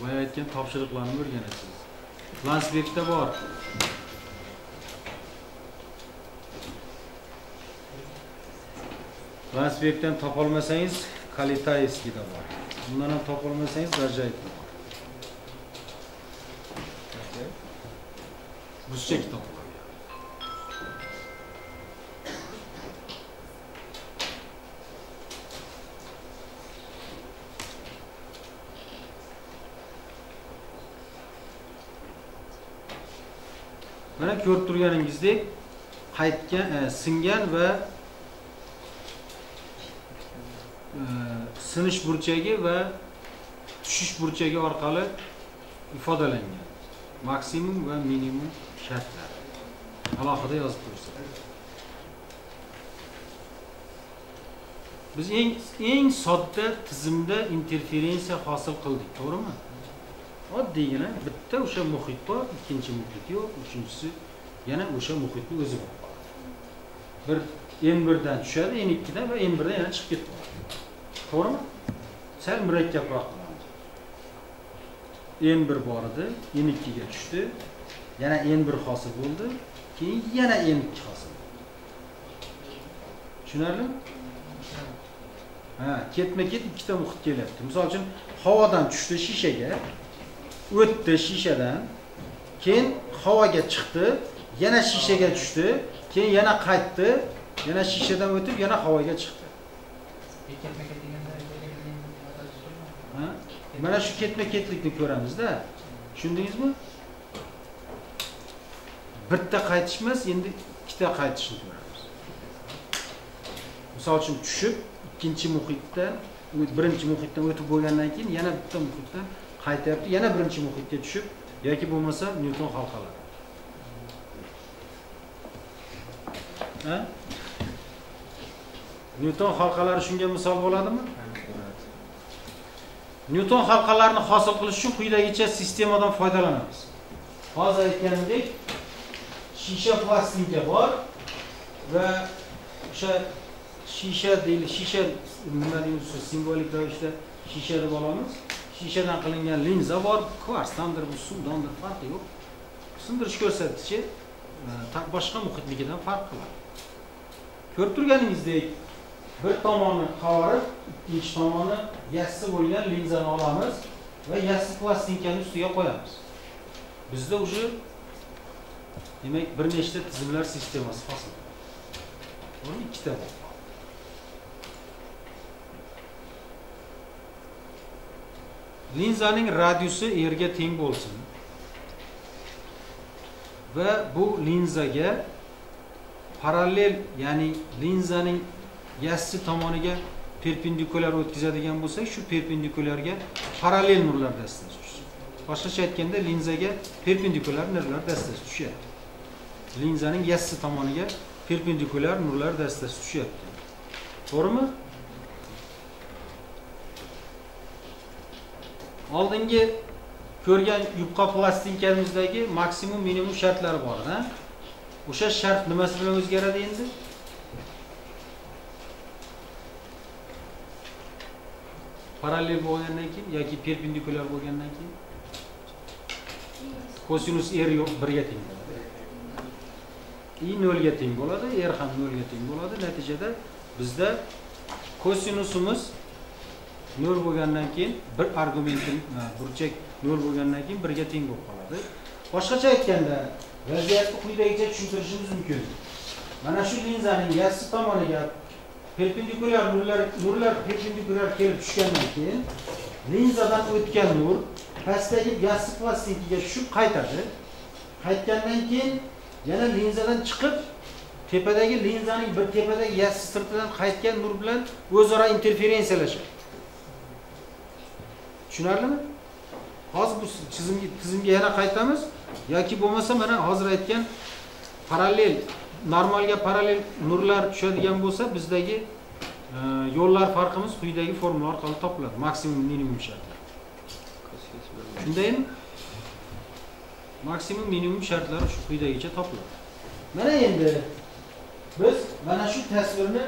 Boya aytgan topshiriqlarni o'rganasiz. Landsbekda bor. Landsbekdan topolmasangiz kalitayskida bor. Undan ham topolmasangiz rajayevda bor ruscha kitoblar mana ko'rib turganingizdek qaytgan e, singan va e, sinish burchagi va tushish burchagi orqali ifodalangan. Maksimum va minimum shartlar. Alohida yozib ko'rsatilgan biz eng eng sodda tizimda interferensiya hosil qildik to'g'rimi? Oddiygina bitta o'sha muhit bor ikkinchi muhit yo'q uchinchisi yana o'sha muhitni o'zi bor bir n birdan tushadi n ikkidan va n birdan yana chiqib ketib qoladi. To'g'rimi? Sal murakkabroq qilamiz n bir bor edi n ikkiga tushdi. Yana n bir hosil bo'ldi keyin yana n ikki hosil bo'ldi. Tushunarlimi ha ketma ket ikkita muhit kelyapti. Misol uchun havodan tushdi shishaga o'tdi shishadan keyin havoga chiqdi yana shishaga tushdi keyin yana qaytdi yana shishadan o'tib yana havoga chiqdi. Ketma ket degan mana shu ketma ketlikni ko'ramizda. Tushundingizmi? Bitta qaytish emas endi ikkita qaytishni ko'ramiz. Misol uchun tushib ikkinchi muhitdan birinchi muhitdan o'tib bo'lgandan keyin yana bitta muhitdan qaytyapti. Yana birinchi muhitga tushib yoki bo'lmasa nyuton halqalari ha? Nyuton halqalari shunga misol bo'ladimi? Nyuton halqalarini hosil qilish uchun quyidagicha sistemadan foydalanamiz. Hozir aytganimdek shisha plastinka bor va o'sha shisha deyil shisha nima deymiz simvolik ravishda shisha deb olamiz. Shishadan qilingan linza bor kvarsdandir bu suvdandir farqi yo'q. Sindirish ko'rsatkichi e, boshqa muhitnikidan farq qiladi. Ko'rib turganingizdek bir tomoni qavarib ikkinchi tomoni yassi bo'lgan linzani olamiz va yassi plastinkani ustiga qo'yamiz. Bizda уже demak bir nechta tizimlar sistemasi hosil. Bo'ladi ikkita bor. Linzaning radiusi yerga teng bo'lsin va bu linzaga parallel ya'ni linzaning yassi tomoniga perpendikulyar o'tkazadigan bo'lsak shu perpendikulyarga parallel nurlar dastasi tushsin. Boshqacha aytganda linzaga perpendikulyar nurlar dastasi tushyapti. Linzaning yassi tomoniga perpendikulyar nurlar dastasi tushyapti. To'g'rimi? Oldingi ko'rgan yupqa plastinkamizdagi maksimum minimum shartlari bor o'sha shart nimasi bilan o'zgaradi endi? Parallel bo'lgandan keyin yoki perpendikulyar bo'lgandan keyin? Kosinus r yo'q birga teng bo'ladi. I nolga teng bo'ladi r ham nolga teng bo'ladi. Natijada bizda kosinusimiz nol bo'lgandan keyin bir argumentim burchak nol bo'lgandan keyin birga teng bo'lib qoladi. Boshqacha aytganda vaziyatni quyidagicha tushuntirishimiz mumkin. Mana shu linzaning yassi tomoniga perpendikulyar nurlar nurlar perpendikulyar kelib tushgandan keyin linzadan o'tgan nur pastdagi yassi plastinkaga tushib qaytadi. Qaytgandan keyin yana linzadan chiqib tepadagi linzaning bir tepadagi yassi sirtidan qaytgan nur bilan o'zaro interferensiyalashadi tushunarlimi? Hozir bu chizimga tizimga yana qaytamiz yoki bo'lmasa mana hozir aytgan parallel normalga parallel nurlar tushadigan bo'lsa bizdagi e, yo'llar farqimiz quyidagi formula orqali topiladi. Maksimum minimum shartlar shundaymi? Maksimum minimum shartlari shu quyidagicha topiladi. Mana endi biz mana shu tasvirni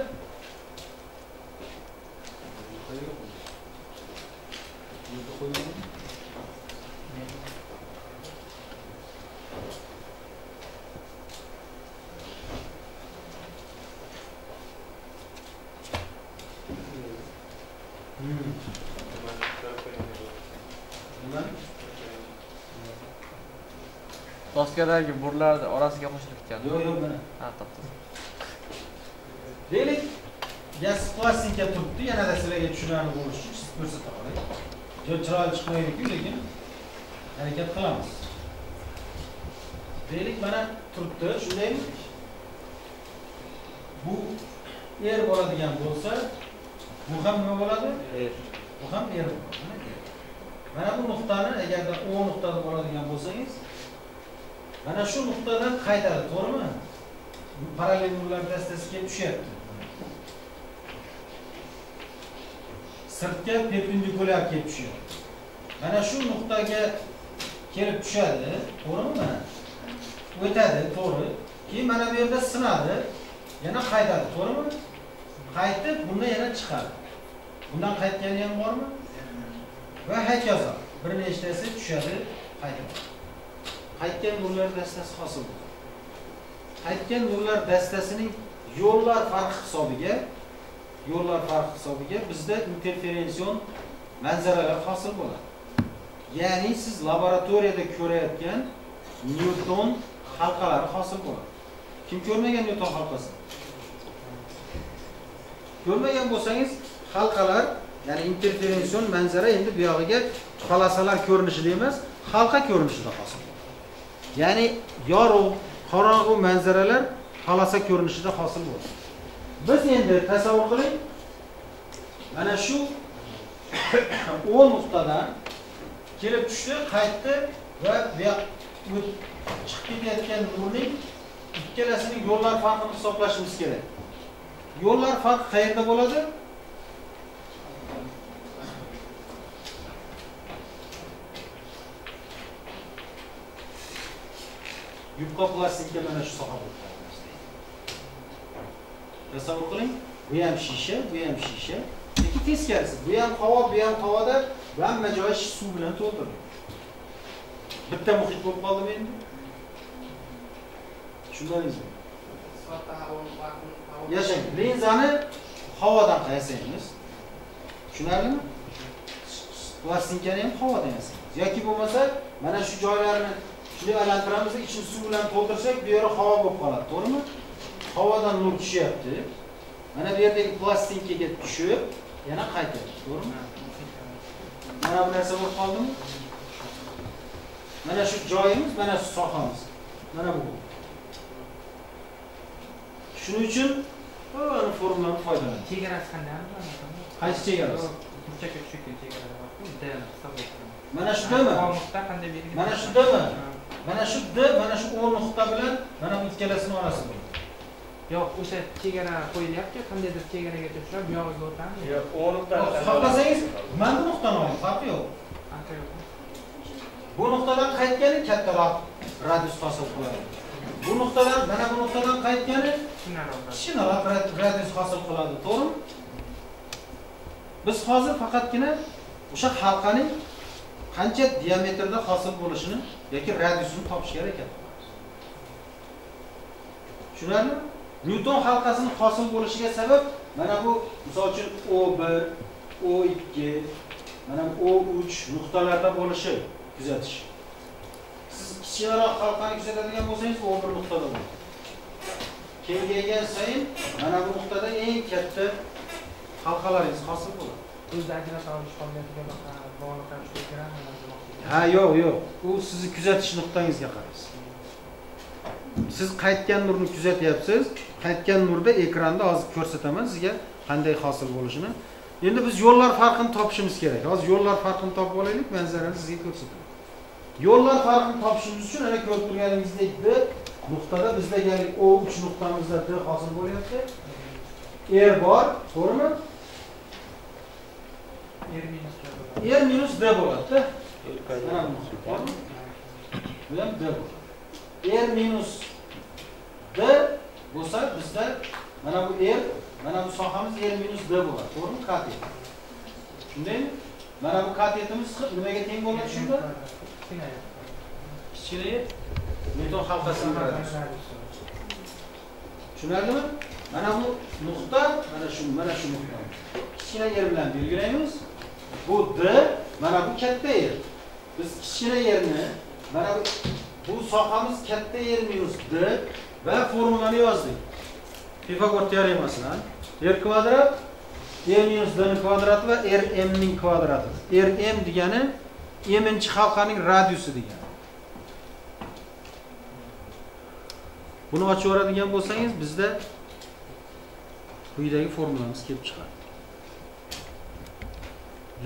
qayerga qo'yding? Yerga qo'ymading? Hmm. Nima? Doskadagi burlarni orasiga qo'shilib ketgan Yo'q, yo'q, mana. ha topdim Deylik, gaz plastinka turibdi, yanada sizlarga tushunarli bo'lishi uchun siz ko'rsata qolay. Jo chiroyli chiqmaydi-ku, lekin harakat qilamiz. Deylik, mana turibdi, shundaymi? Bu er bo'ladigan bo'lsa, bu ham nima bo'ladi? Bu ham er. Mana bu nuqtani agarda O nuqtada bo'ladigan bo'lsangiz, mana shu nuqtadan qaytadi, to'g'rimi? Parallel nurlar dastasi kelib tushyapti. Sirtga perpendikulyar kelib tushyapti. Mana shu nuqtaga kelib tushadi, to'g'rimi mana? O'tadi, to'g'ri. Keyin mana bu yerda sinadi, yana qaytadi, to'g'rimi? Qaytib, bundan yana chiqadi. Bundan qaytgani ham bormi? Va hokazo. Bir nechtasi tushadi, qaytadi. Qaytgan nurlar dastasi hosil bo'ladi. Qaytgan nurlar dastasining yo'llar farqi hisobiga yo'llar farqi hisobiga bizda interferension manzaralar hosil bo'ladi. Ya'ni siz laboratoriyada ko'rayotgan Newton halqalari hosil bo'ladi. Kim ko'rmagan Newton halqasini? Ko'rmagan bo'lsangiz, halqalar, ya'ni interferension manzara endi bu yog'iga xolasalar ko'rinishida emas, halqa ko'rinishida hosil bo'ladi. Ya'ni yorug', qorong'u manzaralar xolasa ko'rinishida hosil bo'ladi. Biz endi tasavvur qiling, mana shu <coughs> o'n nuqtadan kelib tushdi, qaytdi va bu yoq chiqib ketayotgan nurning ikkalasining yo'llar farqini hisoblashimiz kerak. Yo'llar farqi qayerda bo'ladi? Yupqa plastikka mana shu soha. Tasavvur qiling, bu ham shisha, bu ham shisha. Lekin teskarisi, bu ham havo, bu ham havoda hamma joyi suv bilan to'ldirilgan. Bitta muhit bo'lib qoldimi endi? Tushundingizmi? Yashang. Linzani havodan yasaymiz. Tushunarlimi? Plastinkani ham havodan yasaymiz. Yoki bo'lmasa, mana shu joylarni shunday aylantiramiz, ichini suv bilan to'ldirsak, bu yeri havo bo'lib qoladi, to'g'rimi? Havodan nur tushyapti. Mana bu yerdagi plastinkaga tushib, yana qaytadi, to'g'rimi? Mana bu narsa bo'lib qoldimi? Mana shu joyimiz, mana shu sohamiz. Mana bu. Shuning uchun mana formuladan foydalanamiz. chegarasi qanday aniqlanadi? Qaysi chegarasi? burchakka tushayotgan chegarasi borku bitta hisoblayapman Mana shudami? nuqta qanday belgilab Mana shudami? Mana shu D, mana shu O nuqta bilan mana bu ikkalasini orasi bo'ladi. yo'q o'sha chegara qo'yilyapti qandaydir chegaragacha ushlab bu yog'iga o'tamiz Yo'q, o'n nuqtani Xohlasangiz, mana bu nuqtani oling, farqi yo'q. ancha yo'q Bu nuqtadan qaytgani kattaroq radius hosil qiladi. Bu nuqtadan, mana bu nuqtadan qaytgani rad- radius hosil qiladi, to'g'rimi? Biz hozir faqatgina o'sha halqaning qancha diametrda hosil bo'lishini yoki radiusini topishga harakat qilamiz. Tushunarlimi? Newton halqasini hosil bo'lishiga sabab mana bu misol uchun O1, O2, mana bu O3 nuqtalarda bo'lishi kuzatish. Kichikroq halqani kuzatadigan bo'lsangiz, O1 nuqtada bo'ladi. Kengaygan sayin mana bu nuqtada eng katta halqalaringiz hosil bo'ladi. ajrata olish qobiliyatiga bog'liq Ha, yo'q, yo'q. U sizni kuzatish nuqtangizga qaraysiz. Siz qaytgan nurni kuzatyapsiz. Qaytgan nurda ekranda hozir ko'rsataman sizga qanday hosil bo'lishini. Endi biz yo'llar farqini topishimiz kerak. Hozir yo'llar farqini topib olaylik, manzarani sizga ko'rsataman. Yo'llar farqini topishimiz uchun ana ko'rib turganingizdek D nuqtada bizda ya'ni O3 nuqtamizda D hosil bo'lyapti. Er bor, to'g'rimi? er minus Er minus D bo'ladi. Mana bu nuqta, to'g'rimi? Bu ham D bo'ladi. Er minus D bo'lsa bizda mana bu er, mana bu sohamiz er minus D bo'ladi. To'g'rimi? Qat'iy. shundaymi mana bu katetimiz nimaga teng bo'ladi shunda kichkina yer halqasini radiyusi tushunarlimi? Mana bu nuqta mana shu mana shu nuqta. Kichkina yer bilan belgilaymiz. Bu d mana bu katta yer. Biz kichkina yerni mana bu bu sohamiz katta yer minus d va formulani yozdik. Pifagor teoremasini r kvadrat r minus d kvadrati va r ning kvadrati. R m degani m'inchi halqaning radiusi degan. Buni ochib yuboradigan bo'lsangiz bizda quyidagi formulamiz kelib chiqadi.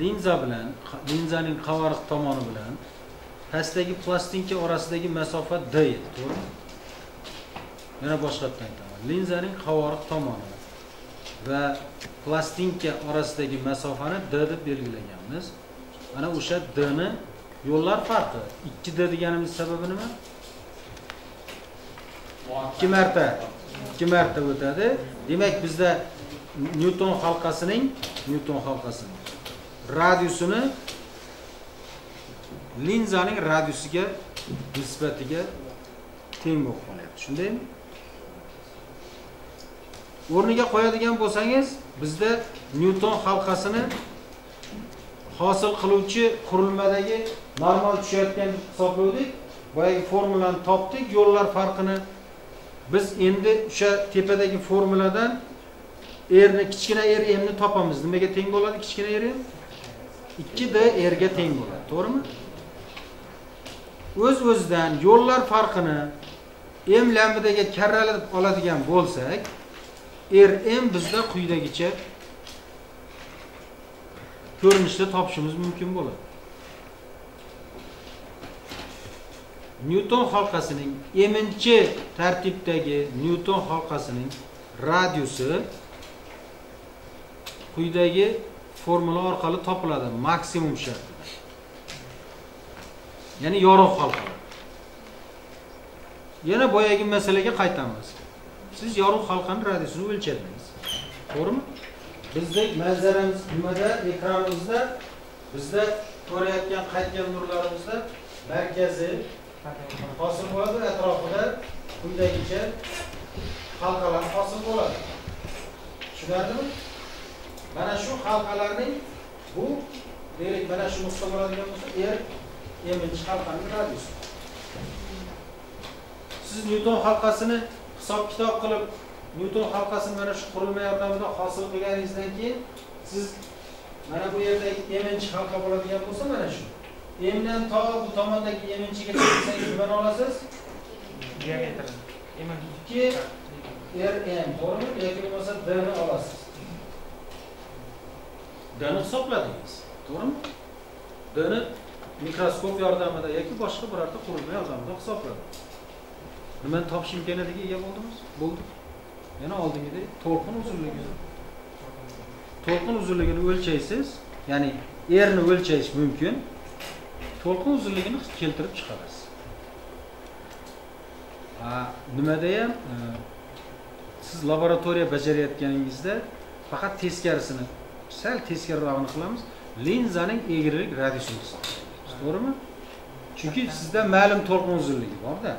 Linza bilan linzaning qavariq tomoni bilan pastdagi plastinka orasidagi masofa d edi to'g'rimi? Yana boshqatdan aytaman linzaning qavariq tomoni va plastinka orasidagi masofani d deb belgilaganmiz. Mana o'sha d ni yo'llar farqi. 2d deganimiz sababi nima? Ikki marta ikki marta o'tadi. Demak bizda nyuton halqasining nyuton halqasining radiusini linzaning radiusiga nisbatiga teng bo'lib qolyapti. Shundaymi o'rniga qo'yadigan bo'lsangiz bizda nyuton halqasini hosil qiluvchi qurilmadagi normal tushayotgan deb hisoblovdik boyagi formulani topdik yo'llar farqini biz endi o'sha tepadagi formuladan erni kichkina er mni topamiz. Nimaga teng bo'ladi kichkina er m 2d erga teng bo'ladi. To'g'rimi? O'z o'zidan yo'llar farqini m lambidaga karralab oladigan bo'lsak er r m bizda quyidagicha ko'rinishda topishimiz mumkin bo'ladi. Nyuton halqasining eminchi tartibdagi nyuton halqasining radiusi quyidagi formula orqali topiladi. Maksimum shartida ya'ni yorug' halqa. Yana boyagi masalaga qaytamiz. Siz yorug' halqani radiusini o'lchadingiz to'g'rimi? Bizdek manzaramiz nimada? Ekranimizda bizda ko'rayotgan qaytgan nurlarimizda markazi hosil bo'ladi atrofida quyidagicha halqalar hosil bo'ladi. Tushunarlimi? Mana shu halqalarning bu deylik mana shu nuqta bo'ladigan bo'lsa er eminchi halqani radiusi. Siz nyuton halqasini hisob kitob qilib nyuton halqasini mana shu qurilma yordamida hosil qilganingizdan keyin siz mana bu yerdagi m'inchi halqa bo'ladigan bo'lsa mana shu. Emdan to bu tomondagi m'inchigacha kelsangiz nimani olasiz? Diametr ikki rm to'g'rimi? Yoki bo'lmasa d ni olasiz. D ni hisobladingiz to'g'rimi? D ni mikroskop yordamida yoki boshqa birorta qurilma yordamida hisobladingiz nimani topish imkoniyatiga ega bo'ldimiz bo'ldik yana oldingidek to'lqin uzunligi. To'lqin uzunligini o'lchaysiz ya'ni erni o'lchash mumkin. To'lqin uzunligini keltirib chiqarasiz. Nimada ham e, siz laboratoriya bajarayotganingizda faqat teskarisini sal teskarirog'ini qilamiz. Linzaning egrilik radiusini to'g'rimi? Chunki sizda ma'lum to'lqin uzunligi borda.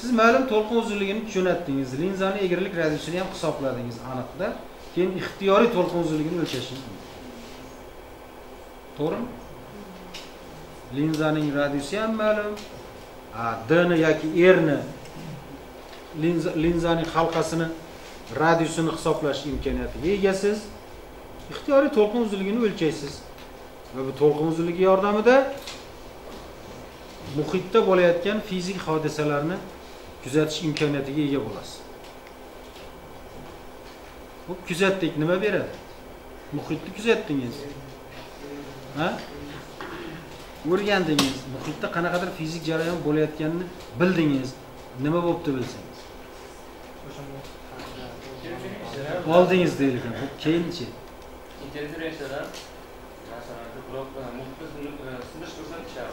Siz ma'lum to'lqin uzunligini tushunatdingiz linzani egrilik radiusini ham hisobladingiz aniqda. Keyin ixtiyoriy to'lqin uzunligini o'lchashingiz mumkin. To'g'rimi? Linzaning radiusi ham ma'lum. Dni yoki rni linza linzaning halqasini radiusini hisoblash imkoniyatiga egasiz. Ixtiyoriy to'lqin uzunligini o'lchaysiz. Va bu to'lqin uzunligi yordamida muhitda bo'layotgan fizik hodisalarni kuzatish imkoniyatiga ega bo'lasiz. Bu kuzatdik nima beradi? Muhitni kuzatdingiz. Ha? O'rgandingiz muhitda qanaqadir fizik jarayon bo'layotganini bildingiz. Nima bo'libdi bilsangiz. Oldingiz deyilgan bu keyinchi interferensiyadan masalan ko'proq muhitni sindirish ko'rsatkichlari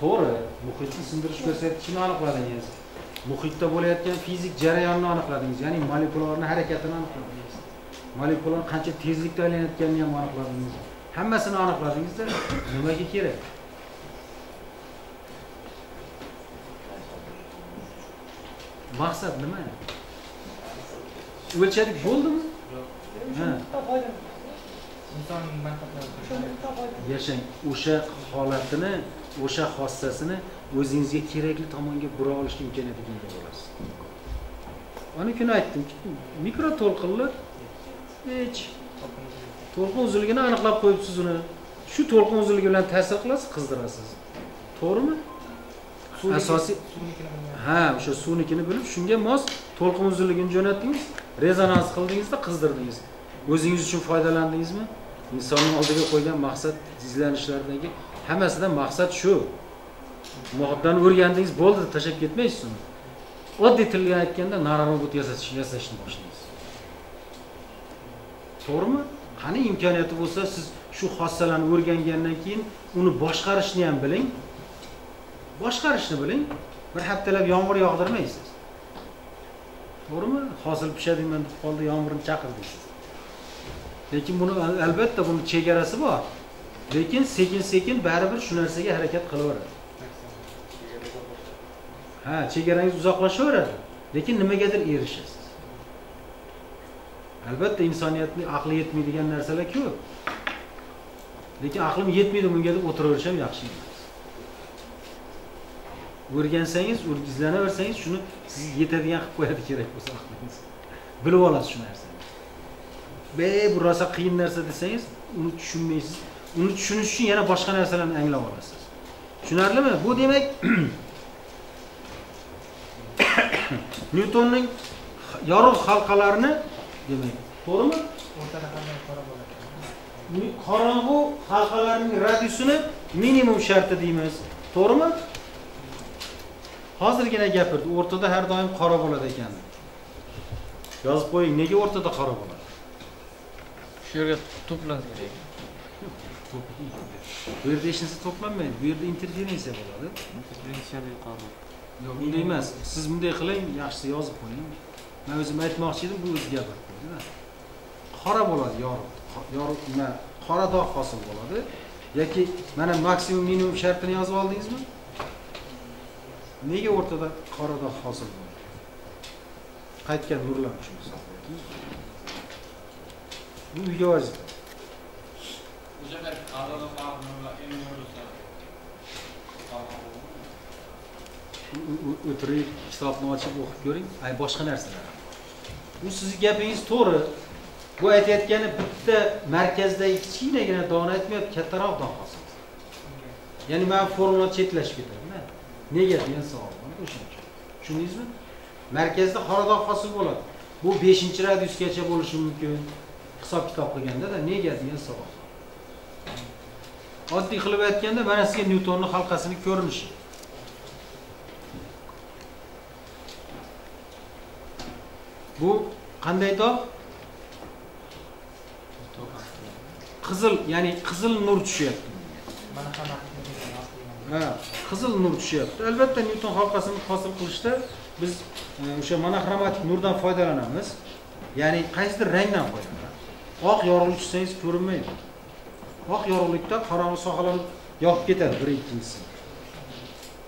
to'g'ri muhitni sindirish ko'rsatkichini aniqladingiz. Muhitda bo'layotgan fizik jarayonni aniqladingiz ya'ni molekulalarni harakatini aniqladingiz. Molekulalar qancha tezlikda aylanayotganini ham aniqladingiz. Hammasini aniqladingizda nimaga kerak? Maqsad nima? O'lchadik bo'ldimi? Yashang o'sha holatini o'sha xossasini o'zingizga kerakli tomonga bura olishga imkoniyatiga ega bo'lasiz. Ana kuni aytdimki mikro to'lqinlar hech to'lqin uzunligini aniqlab qo'yibsiz uni. Shu to'lqin uzunligi bilan ta'sir qilasiz qizdirasiz. To'g'rimi? Asosiy ha o'sha suvnikini bilib shunga mos to'lqin uzunligini jo'natdingiz rezonans qildingizda qizdirdingiz. O'zingiz uchun foydalandingizmi? Insonning oldiga qo'ygan maqsad izlanishlardagi hammasidan maqsad shu. Moddani o'rgandingiz bo'ldi deb tashlab ketmaysiz uni oddiy til bilan aytganda nanorobot yasash yasashni boshlaysiz. To'g'rimi? Qani imkoniyati bo'lsa siz shu xossalarni o'rgangandan keyin uni boshqarishni ham biling. Boshqarishni biling. Bir haftalab yomg'ir yog'dirmaysiz. To'g'rimi? Hosil pishadiman deb qoldi yomg'irni chaqirdingiz lekin buni albatta buni chegarasi bor. Lekin sekin sekin baribir shu narsaga harakat qilaveradi. Ha chegarangiz uzoqlashaveradi lekin nimagadir erishasiz. Albatta insoniyatni aqli yetmaydigan narsalar ko'p. Lekin aqlim yetmaydi bunga deb o'tiraverish ham yaxshi emas. O'rgansangiz izlanaversangiz shuni sizga yetadigan qilib qo'yadi kerak bo'lsa aqlingiz. Bilib olasiz shu narsani. Be bu rosa qiyin narsa desangiz uni tushunmaysiz. Uni tushunish uchun yana boshqa narsalarni anglab olasiz. Tushunarlimi? Bu demak <coughs> nyutonning yorug' halqalarini demak to'g'rimi? O'rtada qanday qora bo'ladi qorong'u halqalarning radiusini minimum sharti deymiz. To'g'rimi? Hozirgina gapirdi o'rtada har doim qora bo'ladi ekan. Yozib qo'ying nega o'rtada qora bo'ladi? Shu yerga to'plansa kerak bu yerda hech narsa to'planmaydi. Bu yerda interferensiya bo'ladi. Yo'q bunday emas. Siz bunday qiling yaxshisi yozib qo'ying. Man o'zim aytmoqchi edim bu o'zi gapirib qo'ydida qora bo'ladi yorug' yorug' nima qora dog' hosil bo'ladi. Yoki mana maksimum minimum shartini yozib oldingizmi? Nega o'rtada qora dog' hosil bo'ladi? Qaytgan nurlar uchun bu uyga vazifa o'sha payt adolat farqi va eng U- o'tiring kitobni ochib o'qib ko'ring ay boshqa narsalar bu sizni gapingiz to'g'ri bu aytayotgani bitta markazdagi kichkinagina dona aytmayapti kattaroq dog' hosil ya'ni mana formula chetlashib ketadida nega degan savol o'shaning uchun tushundingizmi markazda qora hosil bo'ladi bu beshinchi radiusgacha bo'lishi mumkin hisob kitob qilgandada nega degan savol oddiy qilib aytganda mana sizga nyutonni halqasini ko'rinishi. Bu qanday dog' qizil ya'ni qizil nur tushyapti. Ha qizil nur tushyapti. Albatta nyuton halqasini hosil qilishda biz e, o'sha monoxromatik nurdan foydalanamiz. Ya'ni qaysidir rangdan foydalanamiz. Oq yorug'lik tushsangiz ko'rinmaydi oq yorug'likda qorong'i sohalarni yoqib ketadi bir ikkinchisi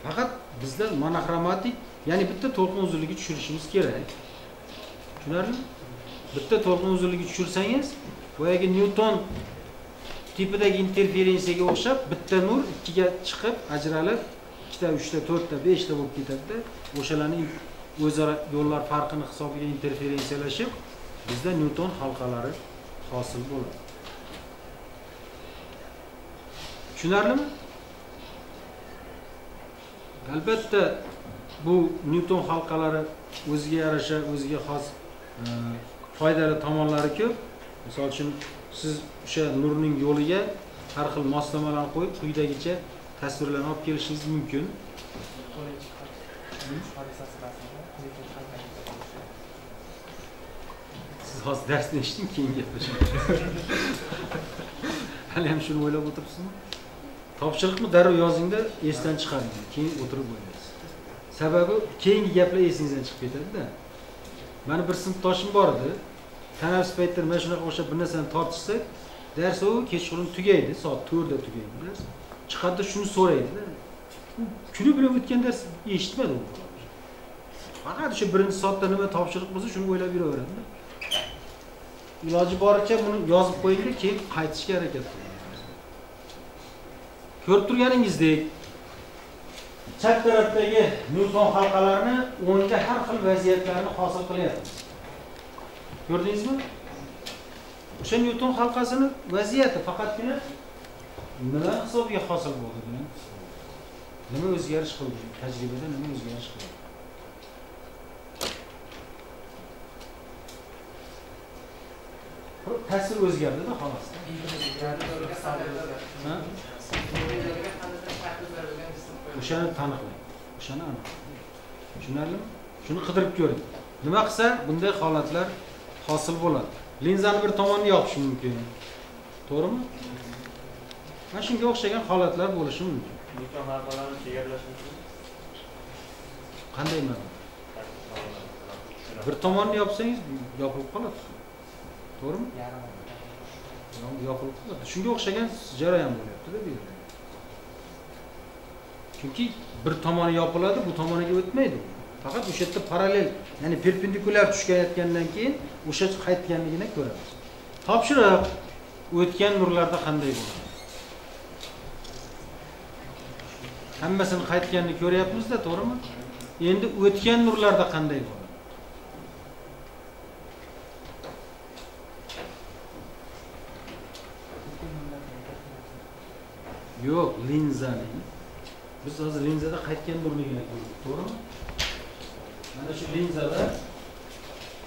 faqat bizda monoxromatik ya'ni bitta to'lqin uzunligi tushirishimiz kerak. Tushunarlimi bitta to'lqin uzunligi tushirsangiz boyagi nyuton tipidagi interferensiyaga o'xshab bitta nur ikkiga chiqib ajralib ikkita uchta to'rtta beshta bo'lib ketadida o'shalarni o'zaro yo'llar farqini hisobiga interferensiyalashib bizda nyuton halqalari hosil bo'ladi. Tushunarlimi? Albatta bu nyuton halqalari o'ziga yarasha o'ziga xos e, foydali tomonlari ko'p. Misol uchun siz o'sha nurning yo'liga har xil moslamalarni qo'yib quyidagicha tasvirlarni olib kelishingiz mumkin. Siz hozir darsni eshiting keyin gaplashamiz <laughs> hali ham shuni o'ylab o'tiribsizmi? Topshiriqni darrov yozingda esdan chiqaring keyin o'tirib o'ylaysiz sababi keyingi gaplar esingizdan chiqib ketadida. Mani bir sinfdoshim bor edi. Tanaffus paytida mana shunaqa o'sha bir narsani tortishsak dars u kechqurun tugaydi soat to'rtda tugaydi dars. Chiqadida shuni so'raydida kuni bilan o'tgan dars eshitmadi u. Faqat o'sha birinchi soatda nima topshiriq bo'lsa shuni o'ylab yuraveradida. Iloji boricha buni yozib qo'yingda keyin qaytishga harakat qiling ko'rib turganingizdek. Chap tarafdagi newton halqalarini o'nga har xil vaziyatlarni hosil qilyapmiz. Ko'rdingizmi? O'sha newton halqasini vaziyati faqatgina nima hisobiga hosil bo'ldi buni nima o'zgarish qildi? Tajribada nima o'zgarish qildi? Ta'sir o'zgardida xolos? O'shani taniqlang. O'shani aniqlang tushunarlimi? Shuni qidirib ko'ring. Nima qilsa bunday holatlar hosil bo'ladi. Linzani bir tomonini yopish mumkin. To'g'rimi? Mana shunga o'xshagan holatlar bo'lishi mumkin. Qanday ma'no bir tomonni yopsangiz yopilib qoladi. To'g'rimi yopilib qoladi shunga o'xshagan jarayon bo'lyaptida bu yerda chunki bir tomoni yopiladi bu tomoniga o'tmaydi. Faqat o'sha yerda parallel ya'ni perpendikulyar tushayotgandan keyin o'sha qaytganligini ko'ramiz. Topshiriq o'tgan nurlarda qanday bo'ladi? Hammasini qaytganini ko'ryapmizda to'g'rimi? Endi o'tgan nurlarda qanday bo'ladi? Yo'q linzaning. Biz hozir linzada qaytgan nurligini ko'rdik to'g'rimi? Mana shu linzada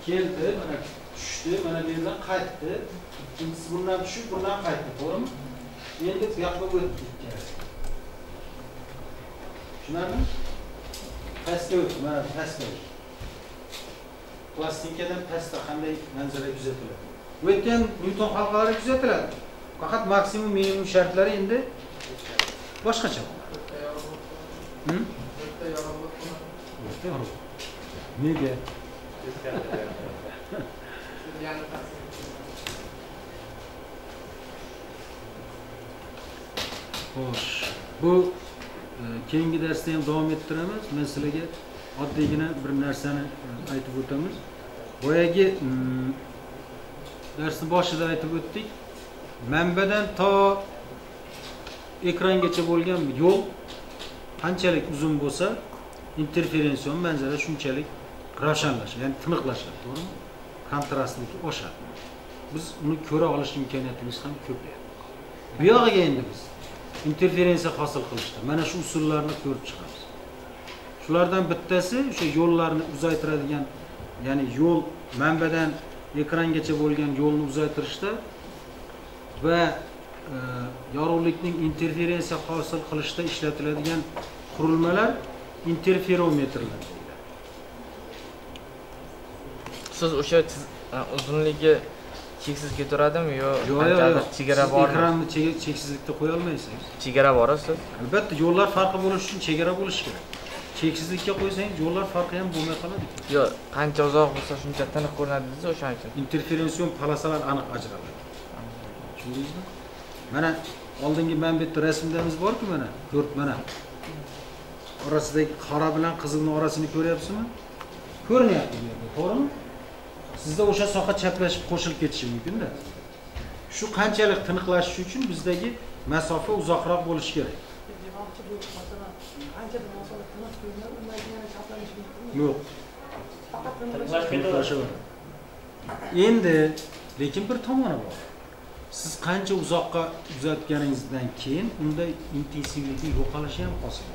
keldi mana tushdi mana bu yerdan qaytdi. Ikkinchisi bundan tushib bundan qaytdi to'g'rimi? Endi bu yoqqa o'tdi ikkalasi. Tushunarlimi pastga o'tdi mana pastga o'tdi. Plastinkadan pastda qanday manzara kuzatiladi? Bu yerda Newton nyuton halqalari kuzatiladi. Faqat maksimum minimum shartlari endi boshqacha. Hmm? Nega? Xo'sh bu e, keyingi darsda ham davom ettiramiz. Men sizlarga oddiygina bir narsani e, aytib o'tamiz. Boyagi mm, darsni boshida aytib o'tdik. Manbadan to ekrangacha bo'lgan yo'l qanchalik uzun bo'lsa interferension manzara shunchalik ravshanlashadi ya'ni tiniqlashadi to'g'rimi? Kontrastligi oshadi. Biz uni ko'ra olish imkoniyatimiz ham ko'payadi. Bu yog'iga endi biz interferensiya hosil qilishda mana shu usullarni ko'rib chiqamiz. Shulardan bittasi o'sha yo'llarni uzaytiradigan ya'ni yo'l manbadan ekrangacha bo'lgan yo'lni uzaytirishda va yorug'likning interferensiya hosil qilishda ishlatiladigan qurilmalar interferometrlar. Deyiladi. siz o'sha a, uzunligi cheksiz ketaveradimi yo yo'q yo'q chegara bormi? ekranni cheksizlikda qo'ya olmaysiz. Chegara bor siz? Albatta yo'llar farqi bo'lishi uchun chegara bo'lishi kerak. Cheksizlikka qo'ysangiz yo'llar farqi ham bo'lmay qoladi. Yo qancha uzoq bo'lsa shuncha tiniq ko'rinadi dedingiz o'shaning uchun. Interferension polosalar aniq ajraladi. Tushundingizmi mana oldingi mana bu yerda rasmdamiz borku mana. To'rt mana. Orasidagi qora bilan qizilni orasini ko'ryapsizmi? Ko'rinyapti bu yerda to'g'rimi? Sizda o'sha soha chaplashib qo'shilib ketishi mumkinda shu qanchalik tiniqlashishi uchun bizdagi masofa uzoqroq bo'lishi kerak. Yo'q. Endi lekin bir tomoni bor siz qancha uzoqqa uzatganingizdan keyin unda intensivlikning yo'qolishi ham hosil.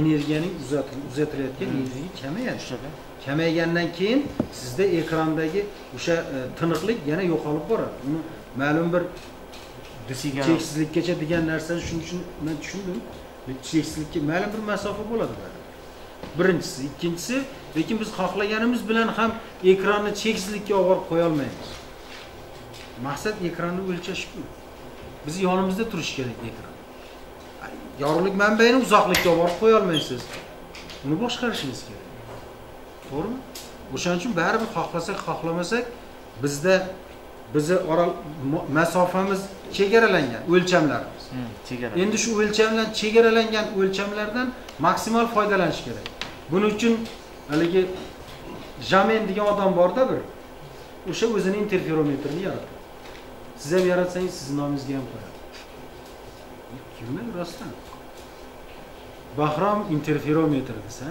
Energiyaning uzatil- uzatilayotgan energiya kamayadi. Kamaygandan keyin sizda ekrandagi o'sha e, tiniqlik yana yo'qolib boradi. Uni ma'lum bir cheksizlikkacha degan narsani shuning uchun men tushundim. Cheksizlikka ma'lum bir masofa bo'ladi birinchisi ikkinchisi lekin biz xohlaganimiz bilan ham ekranni cheksizlikka olib borib qo'ya olmaymiz maqsad ekranni o'lchashku biz yonimizda turishi kerak ekran. Yorug'lik manbaini uzoqlikka olib borib qo'ya olmaysiz. Uni boshqarishingiz kerak. To'g'rimi? O'shaning uchun baribir xohlasak xohlamasak bizda bizni ora mo- masofamiz chegaralangan o'lchamlarimiz. Hmm, chegara. endi shu o'lchamlar chegaralangan o'lchamlardan maksimal foydalanish kerak. Buning uchun haligi jamen degan odam borda bir o'sha o'zini interferometrini yaratdi siz ham yaratsangiz sizni nomingizga ham qo'yadi. Kimlar rostdan bahrom interferometr desa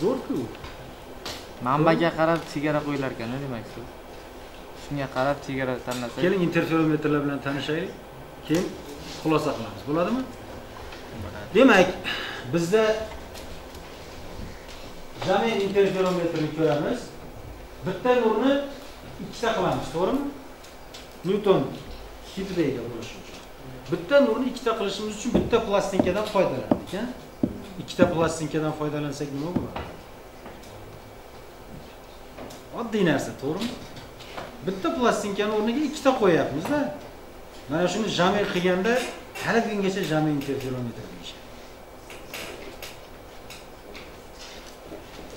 zo'rku. Manbaga qarab chegara qo'yilar ekan demak siz. Shunga qarab chegara tanlasak keling interferometrlar bilan tanishaylik. Keyin xulosa qilamiz. Bo'ladimi? Demak bizda jamen interferometrini ko'ramiz. Bitta nurni ikkita qilamiz to'g'rimi nyuton hidreyga bo'lishuvchi bitta nurni ikkita qilishimiz uchun bitta plastinkadan foydalandik a ikkita plastinkadan foydalansak nima bo'ladi? Oddiy narsa to'g'rimi? Bitta plastinkani o'rniga ikkita qo'yyapmizda mana shuni jamen qilganda hali bugungacha jamen interferometr deyishadi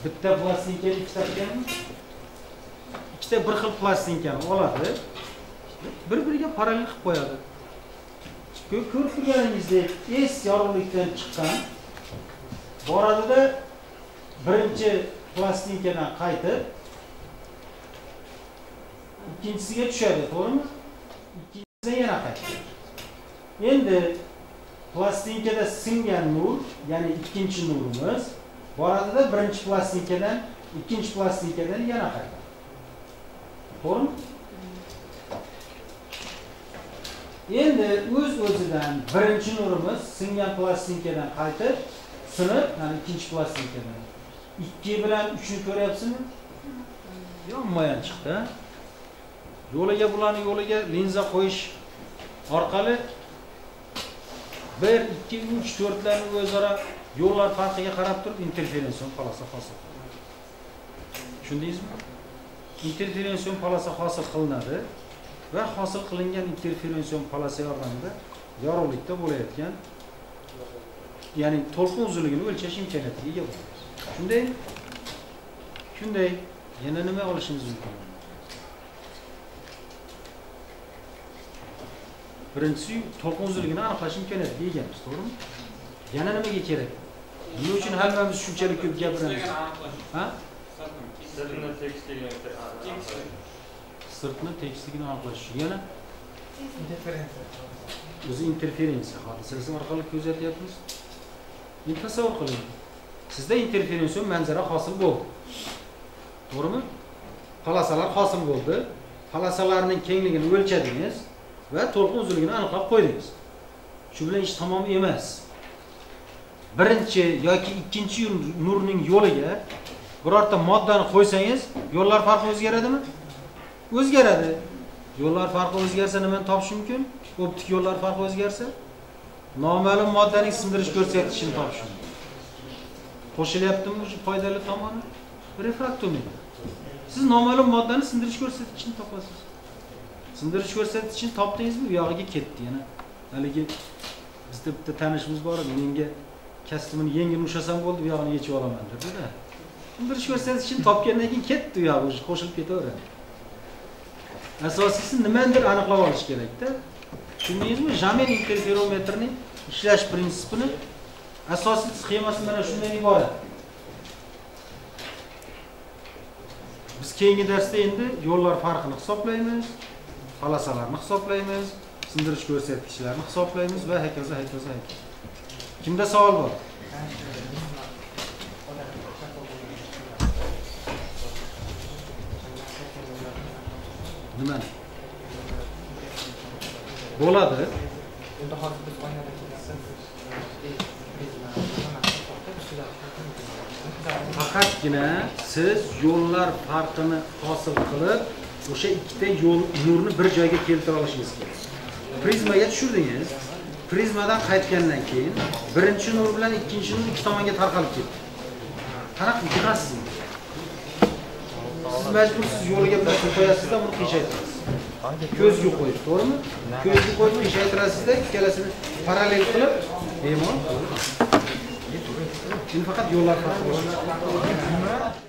bitta plastinkani ikkita qilganmiz. Ikkita bir xil plastinkani oladi. Bir biriga parallel qilib qo'yadi. Ko'rib turganingizdek s yorug'likdan chiqqan boradida birinchi plastinkadan qaytib ikkinchisiga tushadi to'g'rimi? Ikkinchisidan yana qaytadi. Endi plastinkada singan nur ya'ni ikkinchi nurimiz boradida birinchi plastinkadan ikkinchi plastinkadan yana qaytadi. To'g'rimi? Endi o'z o'zidan birinchi nurimiz singan plastinkadan qaytib sinib ya'ni ikkinchi plastinkadan. Ikki bilan uchni ko'ryapsizmi? Yonma-yon chiqdi a? yo'liga bularni yo'liga linza qo'yish orqali bir ikki uch to'rtlarni o'zaro yo'llar farqiga qarab turib interferension polosa hosil tushundingizmi? Interferension polosa hosil qilinadi. Va hosil qilingan interferension polosa yordamida yorug'likda bo'layotgan ya'ni to'lqin uzunligini o'lchash imkoniyatiga ega bo'lamiz. Shunday shunday yana nima olishimiz mumkin? Birinchisi to'lqin uzunligini aniqlash imkoniyatiga egamiz to'g'rimi? Yana nimaga kerak? Nima uchun hammamiz shunchalik ko'p gapiramiz? Ha Sirtni tekisligini aniqlash uchun yana interferensiya o'zi interferensiya hodisasi orqali kuzatyapmiz endi tasavvur qiling. Sizda interferension manzara hosil bo'ldi. To'g'rimi? Polosalar hosil bo'ldi. Polosalarning kengligini o'lchadingiz va to'lqin uzunligini aniqlab qo'ydingiz. Shu bilan ish tamom emas. Birinchi yoki ikkinchi nurning yo'liga birorta moddani qo'ysangiz yo'llar farqi o'zgaradimi o'zgaradi. Yo'llar farqi o'zgarsa nimani topish mumkin? Optik yo'llar farqi o'zgarsa? Noma'lum moddaning sindirish ko'rsatkichini topish mumkin. Qo'shilyaptimi shu foydali tomoni? Refraktometra siz noma'lum moddani sindirish ko'rsatkichini topasiz. Sindirish ko'rsatkichini topdingizmi? U yog'iga ketdi yana haligi bizda bitta tanishimiz bor edi menga kostyumini yengil ushlasam bo'ldi bu yog'ini yechib olaman dedida sindirish ko'rsatkichini topgandan keyin ketdi u yog'i уже qo'shilib ketaveradi. Asosiysi nimanidir aniqlab olish kerakda. Tushundingizmi? Jamen interferometrning ishlash prinsipini asosiy sxemasi mana shundan iborat. Biz keyingi darsda endi yo'llar farqini hisoblaymiz polosalarni hisoblaymiz sindirish ko'rsatkichlarini hisoblaymiz va hokazo hokazo hokazo kimda savol bor? Nimani bo'ladi. Endi hozir biz faqatgina siz yo'llar farqini hosil qilib o'sha ikkita yo'l nurni bir joyga keltira olishingiz kerak. Prizmaga tushirdingiz prizmadan qaytgandan keyin birinchi nur bilan ikkinchi nur ikki tomonga tarqalib ketdi. Qanaqa yig'asizmi siz majbursiz yo'liga bir pul qo'yasizda uni qiyshaytirasiz ko'zga qo'yib to'g'rimi ko'zga qo'yib qiyshaytirasizda ikkalasini parallel qilib bemalol endi faqat yo'llar farqi bor